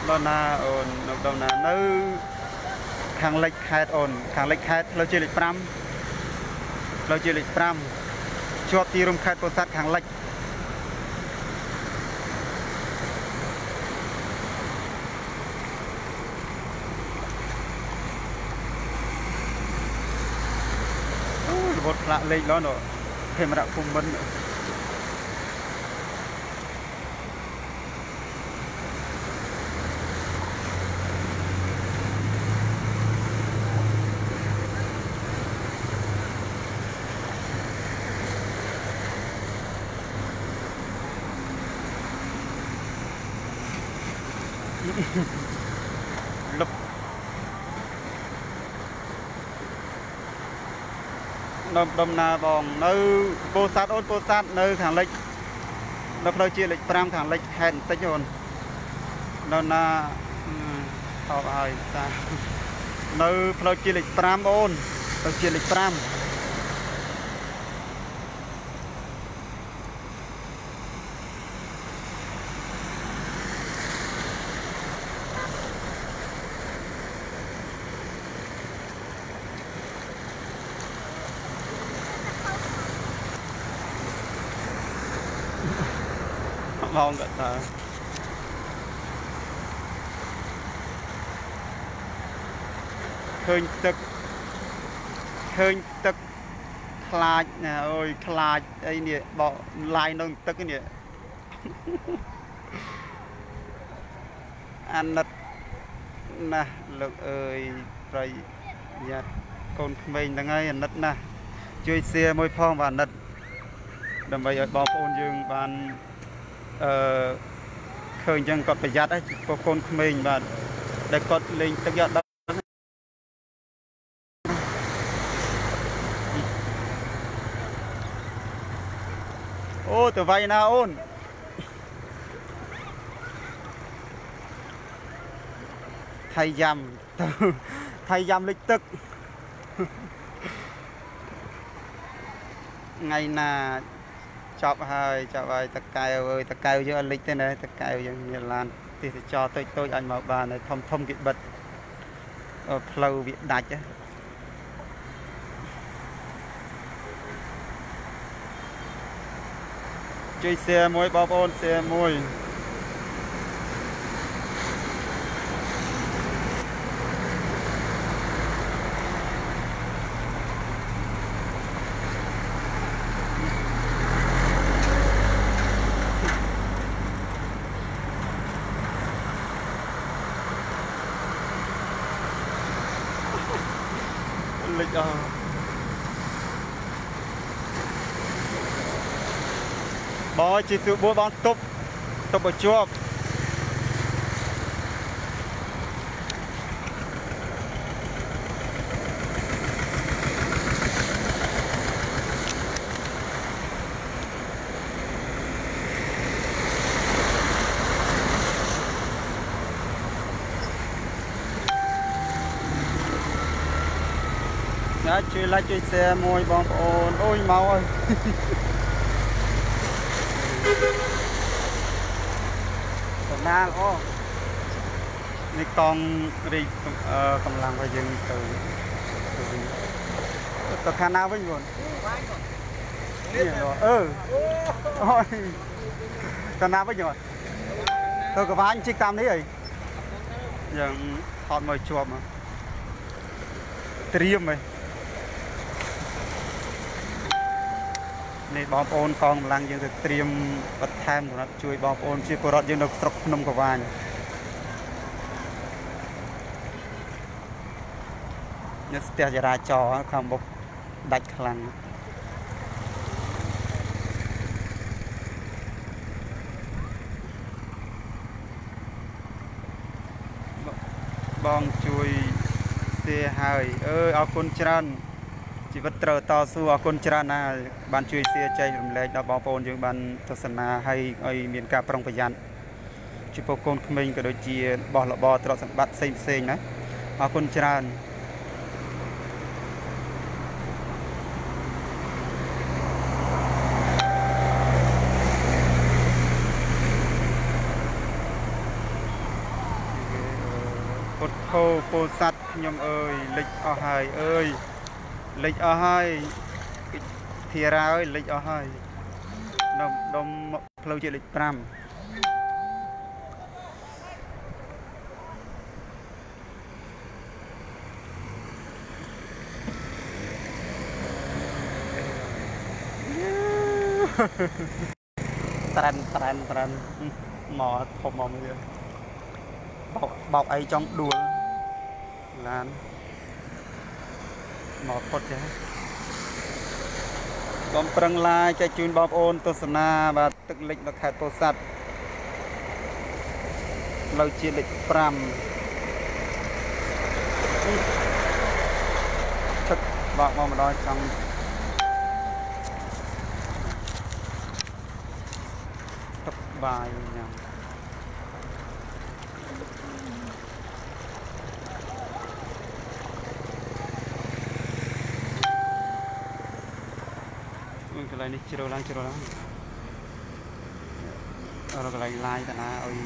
ដល់ណាអូននៅដល់ណានៅខាង លិចខេត្តអូនខាងលិចខេត្តផ្លូវជាលេខ5ផ្លូវជាលេខ5ជាប់ទីរួមខេត្តពោធិ៍សាត់ខាងលិចអូរបត់ផ្លាក់លេខឡនោះខេមរៈភូមិមិន ដំដំណើរបងនៅពោធិ៍សាត់អូនពោធិ៍សាត់នៅខាងលិចនៅផ្លូវជាលេខ5ខាងលិចខេត្តបន្តិចអូននៅណាតបហើយតានៅផ្លូវជាលេខ5អូនផ្លូវជាលេខ5ម៉ោងគាត់ថាឃើ ញទឹកឃើញទឹកខ្លាចណាអើយខ្លាចអីនេះបកឡាយនៅទឹកនេះអាណិតណាស់លោកអើយប្រិយ័តកូនក្មេងហ្នឹងហើយអាណិតណាស់ជួយសៀមួយផងបាទអាណិតដើម្បីឲ្យបងប្អូនយើងបានអឺឃើញអញ្ចឹងគាត់ប្រយ័ត្នហើយពោះកូនក្មេងបាទដែលគាត់លេងទឹកយកដល់អូ ទៅវាយណាអូនថៃយ៉ាំទៅថៃយ៉ាំលិចទឹកថ្ងៃណាចប់ហើយចប់ហើយតកែវអើយតកែវយើងអត់លិចទេណាតកែវយើងមានឡានទេសចរតូចតូចអាចមកបានហើយធំធំគេបិទផ្លូវវាដាច់ ជួយ share មួយបងប្អូន share មួយ ឲ្យជីស៊ូបួរបងទប់ទប់ឲ្យជាប់ណាជួយ like ជួយ share មួយបងប្អូនអូយមកហើយ តំណាងអូនេះកងរីកកម្លាំងរបស់យើងទៅទៅខាងណាវិញបងនេះអឺអូយទៅណាវិញបងទៅកវាញជីកតាមនេះអីយ៉ាងថតមកជាប់មកត្រៀមហី នេះបងប្អូនកងកម្លាំងយើងទៅត្រៀមបន្ថែមសម្រាប់ជួយបងប្អូនជាពលរដ្ឋយើងនៅស្រុកភ្នំកវាញនេះស្ទះចរាចរណ៍ខាងមុខដាច់ខ្លាំងបងជួយសៀហើយអើយអរគុណច្រើន ជីវិតត្រូវតស៊ូអរគុណច្រើនណាស់បានជួយសៀចែករំលែកដល់បងប្អូនយើងបានទស្សនាហើយឲ្យមានការប្រុងប្រយ័ត្នចំពោះកូនក្មេងក៏ដូចជាបោះរបរទ្រព្យសម្បត្តិផ្សេងផ្សេងណាអរគុណច្រើនពុទ្ធោពោធិសត្វខ្ញុំអើយលិចអស់ហើយអើយ លិចអស់ហើយធារាអើយលិចអស់ហើយដុំដុំផ្លូវជាលេខ5ត្រាន់ត្រាន់ត្រាន់មកធំមកមើលបោកបោកអីចង់ដួលឡាន មកផុតចេះបងប្រឹងឡាយចែកជូនបងប្អូនទស្សនាបាទទឹកលិចនៅខេត្តពោធិ៍សាត់ផ្លូវជាតិលេខ5ទឹកបោកមកម្ដងចង់ទឹកបាយញ៉ាំក ន្លែងនេះជ្រៅឡើងជ្រៅឡើងអរកន្លែងឡាយតាណាឲ្យ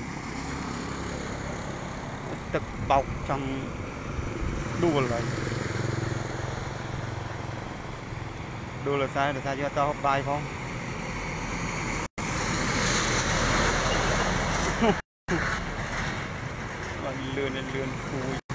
ទឹកបោកចង់ដួលហើយដួលខ្សែដោយសារយកតហូបបាយផងលឿនលឿនគួយ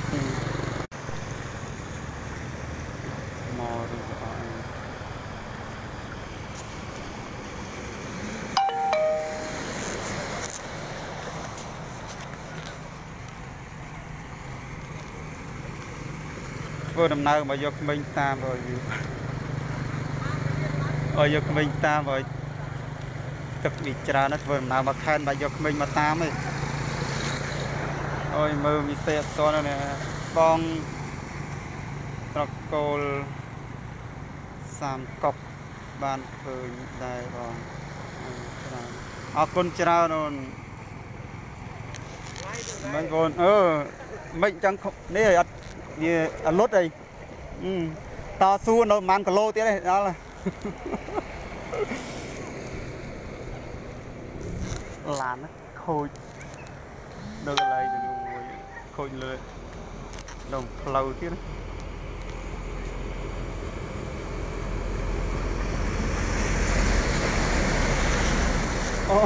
ធ្វើដំណើរមកយកក្មេងតាមឲ្យឲ្យយកក្មេងតាមឲ្យទឹកវាច្រើនណាស់ធ្វើដំណើរមកខេត្តបាច់យកក្មេងមកតាមទេអើយមើលមីសេអត់តនេះបងត្រកូល30កប់បានឃើញដែរបងអរគុណច្រើនអូនបងប្អូនអឺមិនចឹងនេះអត់ វាអលុតអីតស៊ូនៅប្រហែលគីឡូទៀតឯងដល់ឡានខូចនៅកន្លែងមួយខូចលើនៅផ្លូវទៀតអូ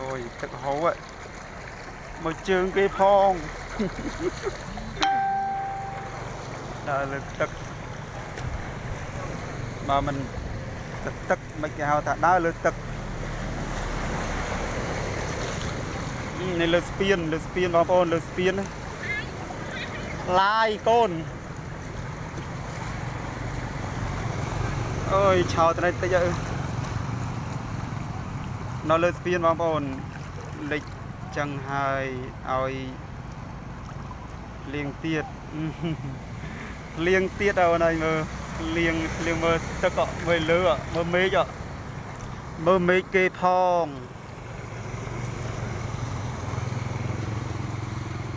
អូយ ទឹកហូរមកជើងគេផងដើរលើទឹកបើមិនទឹកទឹកមិនគេហៅថាដើរលើទឹកនេះលើស្ពានលើស្ពានបងប្អូនលើស្ពានឡាយកូនអើយឆោតនេះតិចអើនៅលើស្ពានបងប្អូន លិចចឹងហើយឲ្យលៀងទៀតលៀងទៀតអូនហើយមើលលៀងលៀងមើលទឹកអមើលលើមើលមេឃមើលមេឃគេផង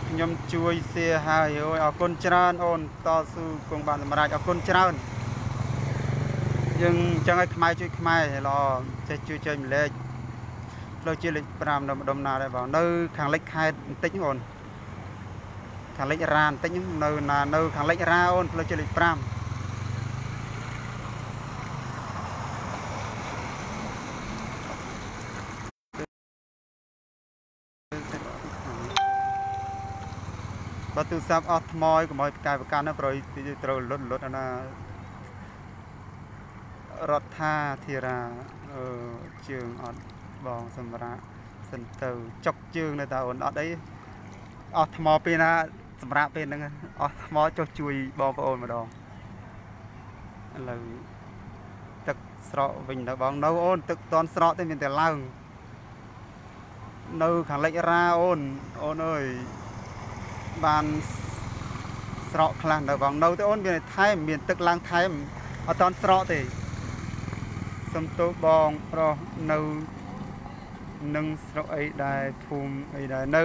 ខ្ញុំជួយសៀហើយអូយអរគុណច្រើនអូនតស៊ូគង់បានសម្រេចអរគុណច្រើនយើងអញ្ចឹងឲ្យខ្មែរជួយខ្មែរល្អចេះជួយចែកម្លែក ផ្លូវជាលេខ5នៅម្ដុំណាដែរបងនៅ ខាងលិចខេត្តបន្តិចអូនខាងលិចរាបន្តិចនៅណានៅខាងលិចរាអូនផ្លូវជាលេខ5បើទូរស័ព្ទអស់ថ្មឲ្យកុំឲ្យផ្កាយប្រកាន់ណាប្រយត្រូវលុតលុតណារដ្ឋាធិរាអឺជើងអត់ បងសម្រាប់សិនទៅចុកជើងនៅតាអូនអត់អីអស់ថ្មពេលណាសម្រាប់ពេលហ្នឹងអស់ថ្មចុះជួយបងប្អូនម្ដងឥឡូវទឹកស្រកវិញទៅបងនៅអូនទឹកតន់ស្រកទេមានតែឡើងនៅខាងលិចរាអូនអូនអើយបានស្រកខ្លះនៅបងនៅទៅអូនមានថែមមានទឹកឡើងថែមអត់តន់ស្រកទេសំទោបងប្រុសនៅ នឹងស្រុកអីដែរភូមិអីដែរនៅ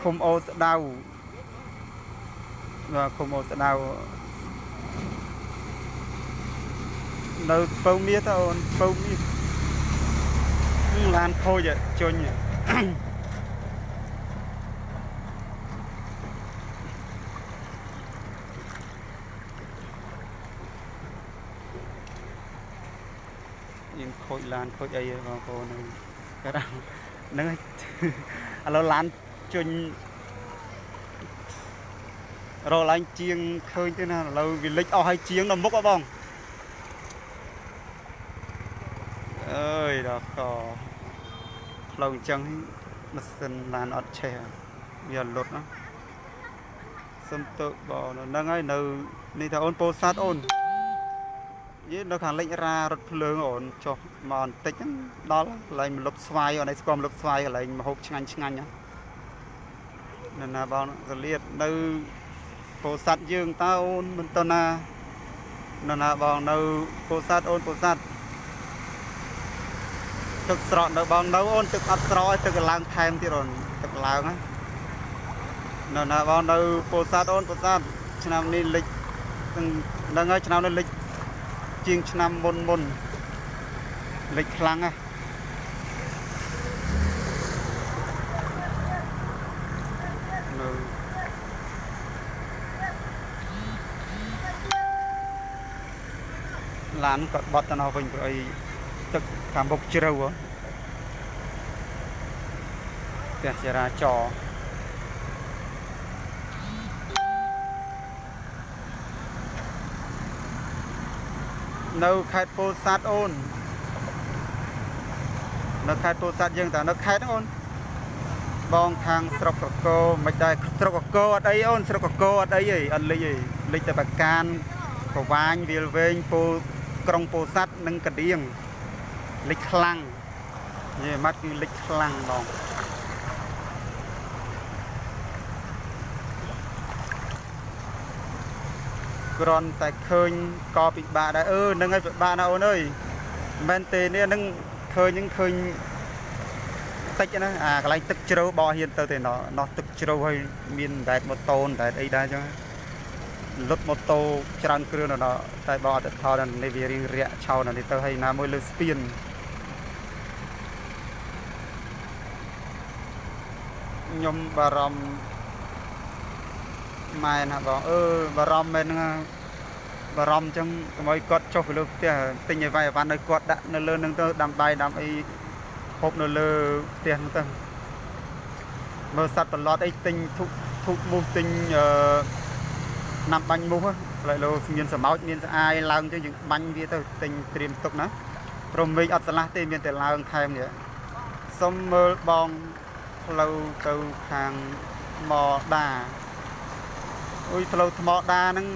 ឃុំអូស្ដៅបាទឃុំអូស្ដៅនៅពៅមៀតអូនពៅមៀតឡានខូចជុញយើង ខូចឡានខូចអីបងប្អូនគាត់ហ្នឹងឥឡូវឡានជញ្ញរកឡើងជាងឃើញទៅណាឥឡូវវាលិចអស់ហើយជាងដល់មុខហ៎បងអើយដល់កផ្លូវអញ្ចឹងម៉ាស៊ីនឡានអត់ឆេះវាលុតណាសុំទៅបងហ្នឹងហើយនៅនេះថាអូនពោសាត់អូនយីនៅខាងលិចរារថភ្លើងអូនចុះ មកបន្តិចហ្នឹងដល់កន្លែងមលុបស្វាយអូនឯងស្គាល់មលុបស្វាយកន្លែងមហូបឆ្ងាញ់ឆ្ងាញ់ណាណាបងកលៀតនៅពោធិ៍សាត់យើងតើអូនមិនតណាណាណាបងនៅពោធិ៍សាត់អូនពោធិ៍សាត់ទឹកស្រកនៅបងនៅអូនទឹកអត់ស្រកទឹកឡើងថែមទៀតអូនទឹកឡើងណាណាបងនៅពោធិ៍សាត់អូនពោធិ៍សាត់ឆ្នាំនេះលិចហ្នឹងហើយឆ្នាំនេះលិចជាងឆ្នាំមុនមុន លេចខ្លាំងណានៅឡានគាត់បត់ទៅនៅវិញព្រោះអីទឹកខាងមុខជ្រៅហ៎ផ្ទះចរាចរណ៍នៅខេត្តពោធិ៍សាត់អូន នៅខេត្តពោធិ៍សាត់យើងតើនៅខេត្តហ្នឹងអូនបងខាងស្រុកកកោមិនដែរស្រុកកកោអត់អីអូនស្រុកកកោអត់អីទេអត់លិចទេលិចតែបកានប្រវាញវាលវែងពោក្រុងពោធិ៍សាត់និងកដៀងលិចខ្លាំងនិយាយម៉ាត់គឺលិចខ្លាំងបងគ្រាន់តែឃើញក៏ពិបាកដែរអឺហ្នឹងហើយពិបាកណាអូនអើយមែនទេនេះហ្នឹង ឃើញហ្នឹងឃើញតិចណាអាកន្លែងទឹកជ្រៅបោះហ៊ានទៅទេណោះណោះទឹកជ្រៅហើយមានដែតម៉ូតូដែតអីដែរចឹងលុតម៉ូតូច្រើនគ្រឿងណោះតែបោះអត់ថតនេះវារៀងរាក់ឆោននេះទៅហើយណាមួយលើស្ពានខ្ញុំបារម្ភម៉ែណាបងអឺបារម្ភមែនហ្នឹង បារម្ភអញ្ចឹងកុំឲ្យគាត់ចុះទៅលើផ្ទះទិញឲ្យវាយអវ៉ាន់ឲ្យគាត់ដាក់នៅលើហ្នឹងទៅដាំបាយដាំអីហូបនៅលើផ្ទះហ្នឹងទៅមើលសត្វប្រឡត់អីទិញធុកធុកមូសទិញអឺណាំបាញ់មូសផ្លែលោមានសម្ោចមានស្អាយឡើងទៅយើងបាញ់វាទៅទិញត្រៀមទុកណាព្រមមេឃអត់ឆ្លាស់ទេមានតែឡើងថែមនេះសុំមើលបងផ្លូវទៅខាងម៉ដាអុយផ្លូវថ្មដាហ្នឹង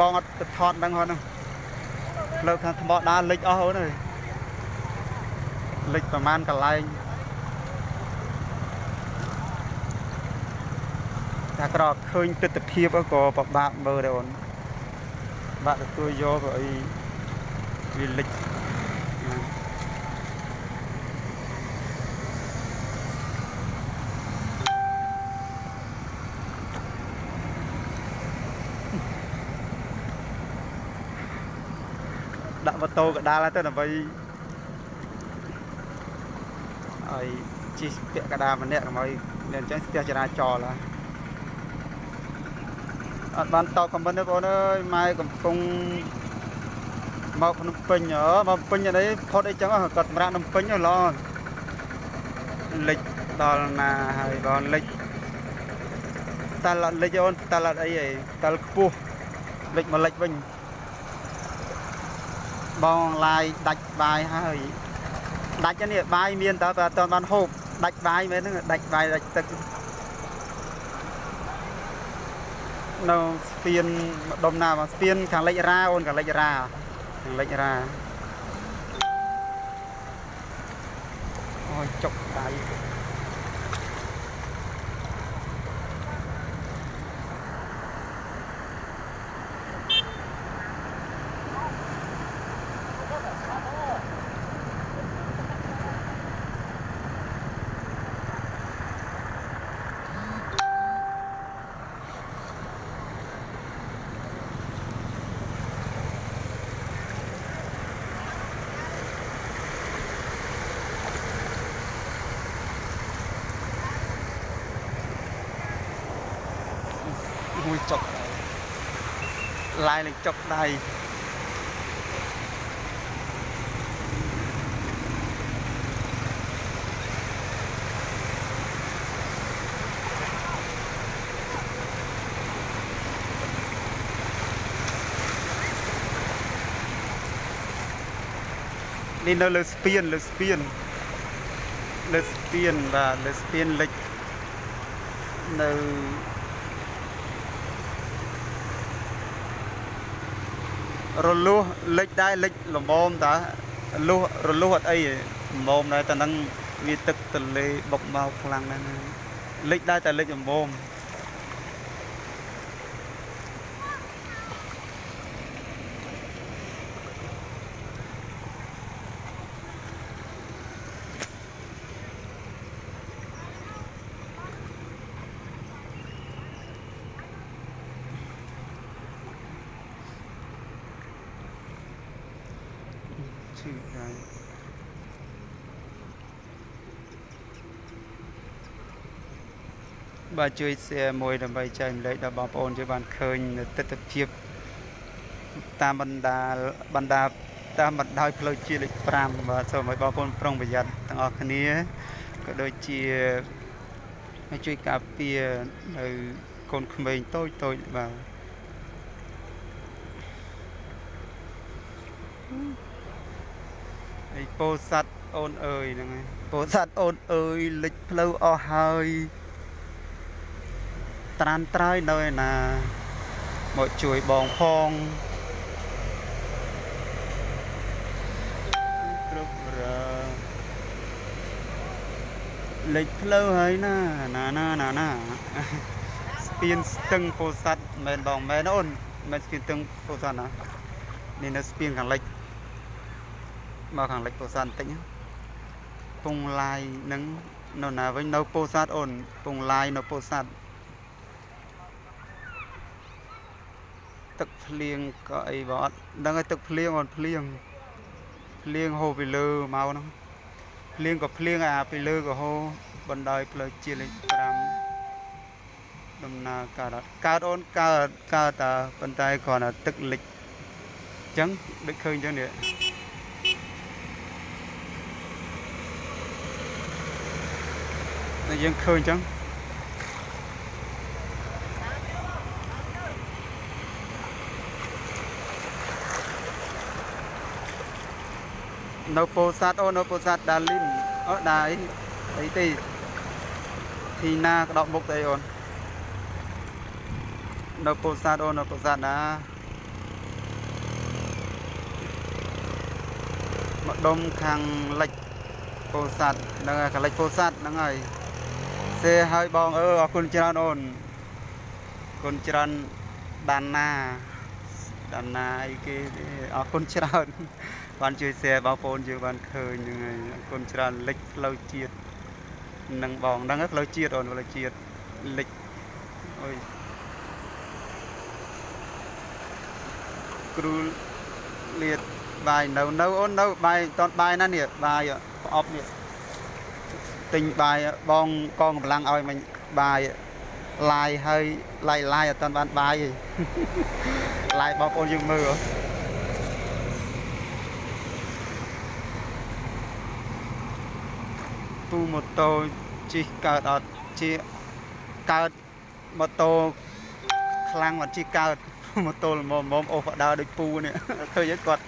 បងអត់ទៅថតហ្នឹងហ្នឹងផ្លូវខាងថ្មដាលិចអស់អូនអើយលិចប្រហែលកន្លែងតែក្រឃើញទស្សនភាពក៏ពិបាកមើលដែរអូនបាក់ទទួលយកក៏អីវាលិច ម៉ូ តូកដាលទៅដើម្បីឲ្យជិះពាក់កដាលម្នាក់កុំឲ្យអ្នកអញ្ចឹងស្ទះចរាចរណ៍ឡាអត់បានតបខមមិនទេបងប្អូនអើយម៉ែកំពុងមកភ្នំពេញអើមកភ្នំពេញអីផុតអីចឹងគាត់សម្រាប់ភ្នំពេញឡងលិចដល់ណាហើយបងលិចតាល់លិចអូនតាល់អីហីតាល់ខ្ពស់លិចមកលិចវិញ បងឡាយដាច់បាយហើយដាច់នេះបាយមានតើតែអត់បានហូបដាច់បាយមែនហ្នឹងដាច់បាយដាច់ទឹកនៅស្ពានម្ដុំណាមកស្ពានខាងលិចរាអូនខាងលិចរាខាងលិចរាអូយចុកដៃមួយចុក ឡាយនឹងចុកដៃនេះនៅលើស្ពានលើស្ពានលើស្ពានបាទលើស្ពានលិចនៅ រលួសលិចដែរលិចល្មមតាលុះរលួសអត់អីល្មមដែរតែនឹងវាទឹកទន្លេបុកមកខ្លាំងណាស់លិចដែរតែលិចល្មមឈឺដែរ បាទជួយ share មួយដើម្បីចែកម្លែកដល់បងប្អូនជួយបានឃើញទស្សនវិជ្ជាតាមបណ្ដាបណ្ដាតាមបណ្ដោយផ្លូវជាតិលេខ5បាទសូមឲ្យបងប្អូនប្រុងប្រយ័ត្នទាំងអស់គ្នាក៏ដូចជាឲ្យជួយការពារនៅកូនក្មេងតូចតូចបាទអីពោធិ៍សាត់អូនអើយហ្នឹងហើយពោធិ៍សាត់អូនអើយលិចផ្លូវអស់ហើយ ត្រានត្រើយនៅឯណាមកជួយបងផងគ្រប់រាលេចផ្លូវហើយណាណាណាណាណាស្ពានស្ទឹងពោធិ៍សាត់មែនបងមែនអូនមែនស្ពានស្ទឹងពោធិ៍សាត់ណានេះនៅស្ពានខាងលិចមកខាងលិចពោធិ៍សាត់បន្តិចពងឡាយនឹងនៅណាវិញនៅពោធិ៍សាត់អូនពងឡាយនៅពោធិ៍សាត់ ទឹកភ្លៀងក៏អីបើអត់ដឹងឲ្យទឹកភ្លៀងអូនភ្លៀងភ្លៀងហូរពីលើមកហ្នឹងភ្លៀងក៏ភ្លៀងអាពីលើក៏ហូរបណ្ដោយផ្លូវជាតិលេខ5ដំណើរកើតអត់កើតអូនកើតកើតតែប៉ុន្តែគ្រាន់តែទឹកលិចអញ្ចឹងដូចឃើញអញ្ចឹងនេះតែយើងឃើញអញ្ចឹង នៅពោធិ៍សាត់អូនៅពោធិ៍សាត់ដាលីនអូដាអីអីទេធីណាក្តោបមុខទៅអីអូននៅពោធិ៍សាត់អូនៅពោធិ៍សាត់ណាម្ដុំខាងលិចពោធិ៍សាត់ហ្នឹងហើយខាងលិចពោធិ៍សាត់ហ្នឹងហើយសេឲ្យបងអើអរគុណច្រើនអូនអរគុណច្រើនដានណា ដានណាអីគេអរគុណច្រើនបានជួយ share បងប្អូនយើងបានឃើញហ្នឹងហើយអរគុណច្រើនលិចផ្លូវជាតិនឹងបងហ្នឹងផ្លូវជាតិអូនផ្លូវជាតិលិចអុយគ្រូលៀតបាយនៅនៅអូននៅបាយតនបាយណានេះបាយប្រអប់នេះទិញបាយបងកងកម្លាំងឲ្យមិញបាយឡាយហើយឡាយឡាយអត់តបានបាយទេ ឡាយបងប្អូនយើងមើលពូម៉ូតូជិះកើតអត់ជាកើតម៉ូតូខ្លាំងអត់ជិះកើតម៉ូតូល្មមៗអូសដើរដូចពូនេះឃើញគាត់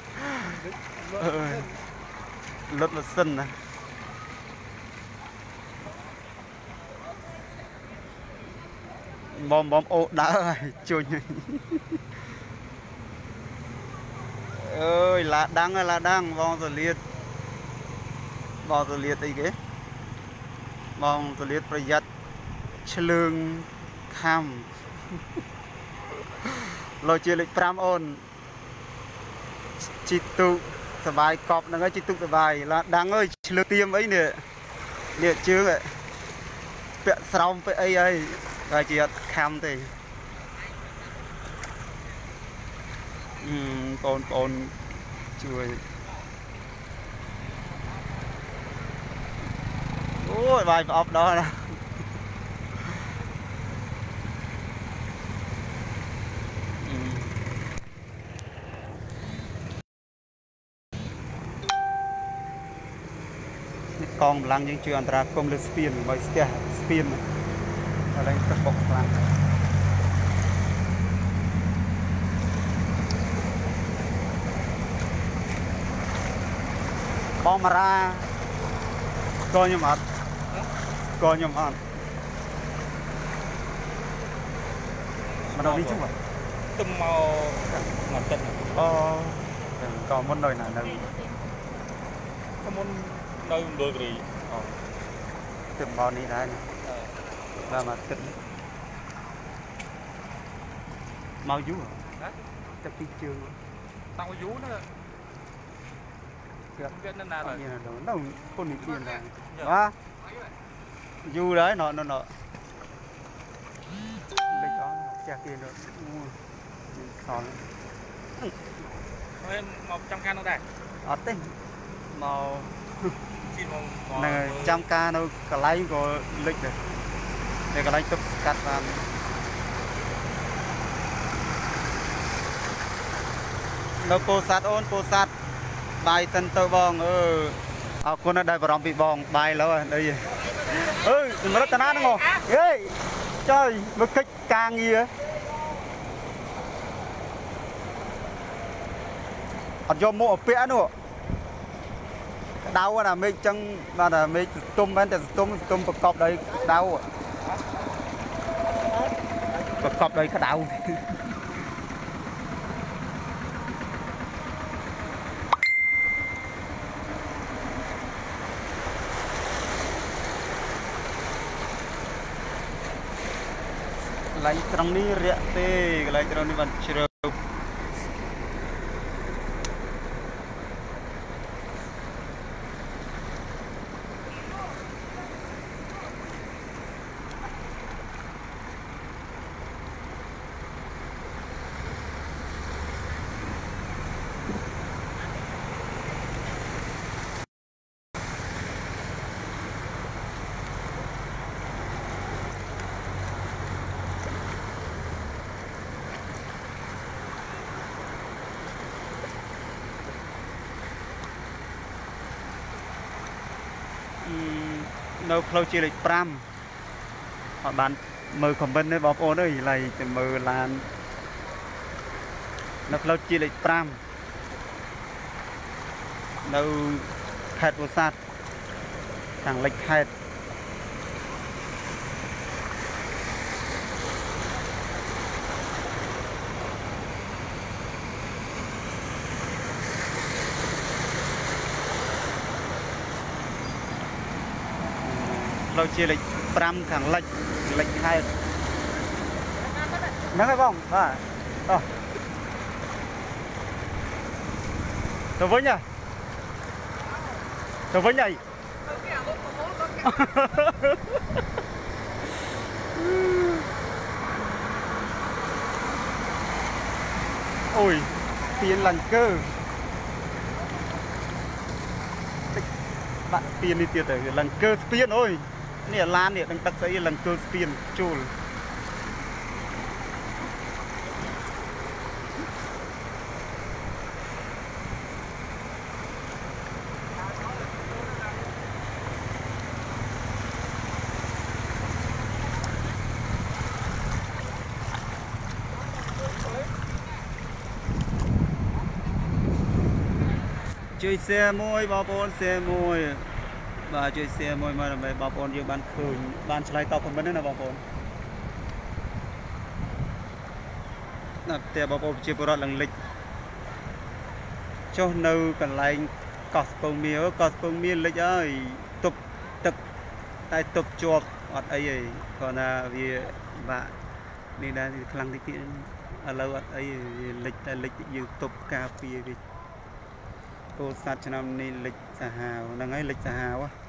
លុតម៉ាស៊ីនណាមុំមុំអូដើរហើយជួញ អើយឡាដាំងឡាដាំងបងសលៀតបងសលៀតអីគេបងសលៀតប្រយ័ត្នឆ្លើងខំលោជាលេខ5អូនជីទូកសបាយកប់ហ្នឹងហើយជីទូកសបាយឡាដាំងអើយឆ្លើទៀមអីនេះនេះជើងពាក់ស្រោមពាក់អីហើយតែជាអត់ខំទេអឺ បងប្អូនជួយអូយបាយប្រអប់ដល់ណាកងកម្លាំងយើងជួយអន្តរាគមលើស្ពានដើម្បីស្ទះស្ពានឥឡូវទឹកបុកខ្លាំង បងមារាកខ្ញុំអត់កខ្ញុំអត់មកដល់នេះជុំទឹមមកមកទឹកអូក៏មុននៅណានៅក៏មុននៅមណ្ឌលគិរីអូទឹកមកនេះដែរបាទមកទឹកមកយូរហ៎ទឹកពីជើងតាំងយូរណា គាត់វានៅណាឡើយនៅពុននេះទៀតដែរបាទយូរដែរណោណោណោលេចអស់ចាស់គេនោះសល់ហើយមកចាំការនោះដែរអត់ទេ បាននៅពោធិ៍សាត់អូនពោធិ៍សាត់បាយសិនទៅបងអឺអរគុណដែលបារម្ភពីបងបាយលើអីអើយសម្រាប់តាណាហ្នឹងហេចុយមកកិច្ចការងារអត់យកមកអពាក់នោះដៅណាមេឃចឹងបាទថាមេឃស្ទុំមែនតែស្ទុំស្ទុំប្រកបដោយដៅប្រកបដោយក្តៅ ន្លែងត្រង់នេះរាក់ទេកន្លែងត្រង់នេះបានជ្រៅ នៅផ្លូវជាលេខ5អត់បានមើលខមមិនទេបងប្អូនអើយឡៃទៅមើលឡាននៅផ្លូវជាលេខ5នៅខេត្តពោធិ៍សាត់ខាងលិចខេត្ត ផ្លូវជាលេខ5ខាងលិចលិចខេត្តហ្នឹងហើយបងបាទអោះទៅវិញហ៎ទៅវិញអីអូយពៀនឡាញ់កើដាក់ស្ពាននេះទៀតទៅឡើងកើស្ពានអូយ នេះឡាននេះដឹងទឹកស្អីឡើងកើស្ពានជួលជួយ share មួយបងប្អូន share មួយ បាទជួយ share មួយមកដើម្បីបងប្អូនយើងបានឃើញបានឆ្លើយតប comment ណាបងប្អូនណាផ្ទះបងប្អូនប្រជាពលរដ្ឋឡើងលិចចុះនៅកន្លែងកោះស្ពងមៀកោះស្ពងមៀលិចហើយទប់ទឹកតែទប់ជាប់អត់អីទេគ្រាន់តែវាបាក់នេះដែរខ្លាំងតិចទៀតឥឡូវអត់អីវាលិចតែលិចយើងទប់ការពារវាពោធិ៍សាត់ឆ្នាំនេះលិចសាហាវហ្នឹងហើយលិចសាហាវហ៎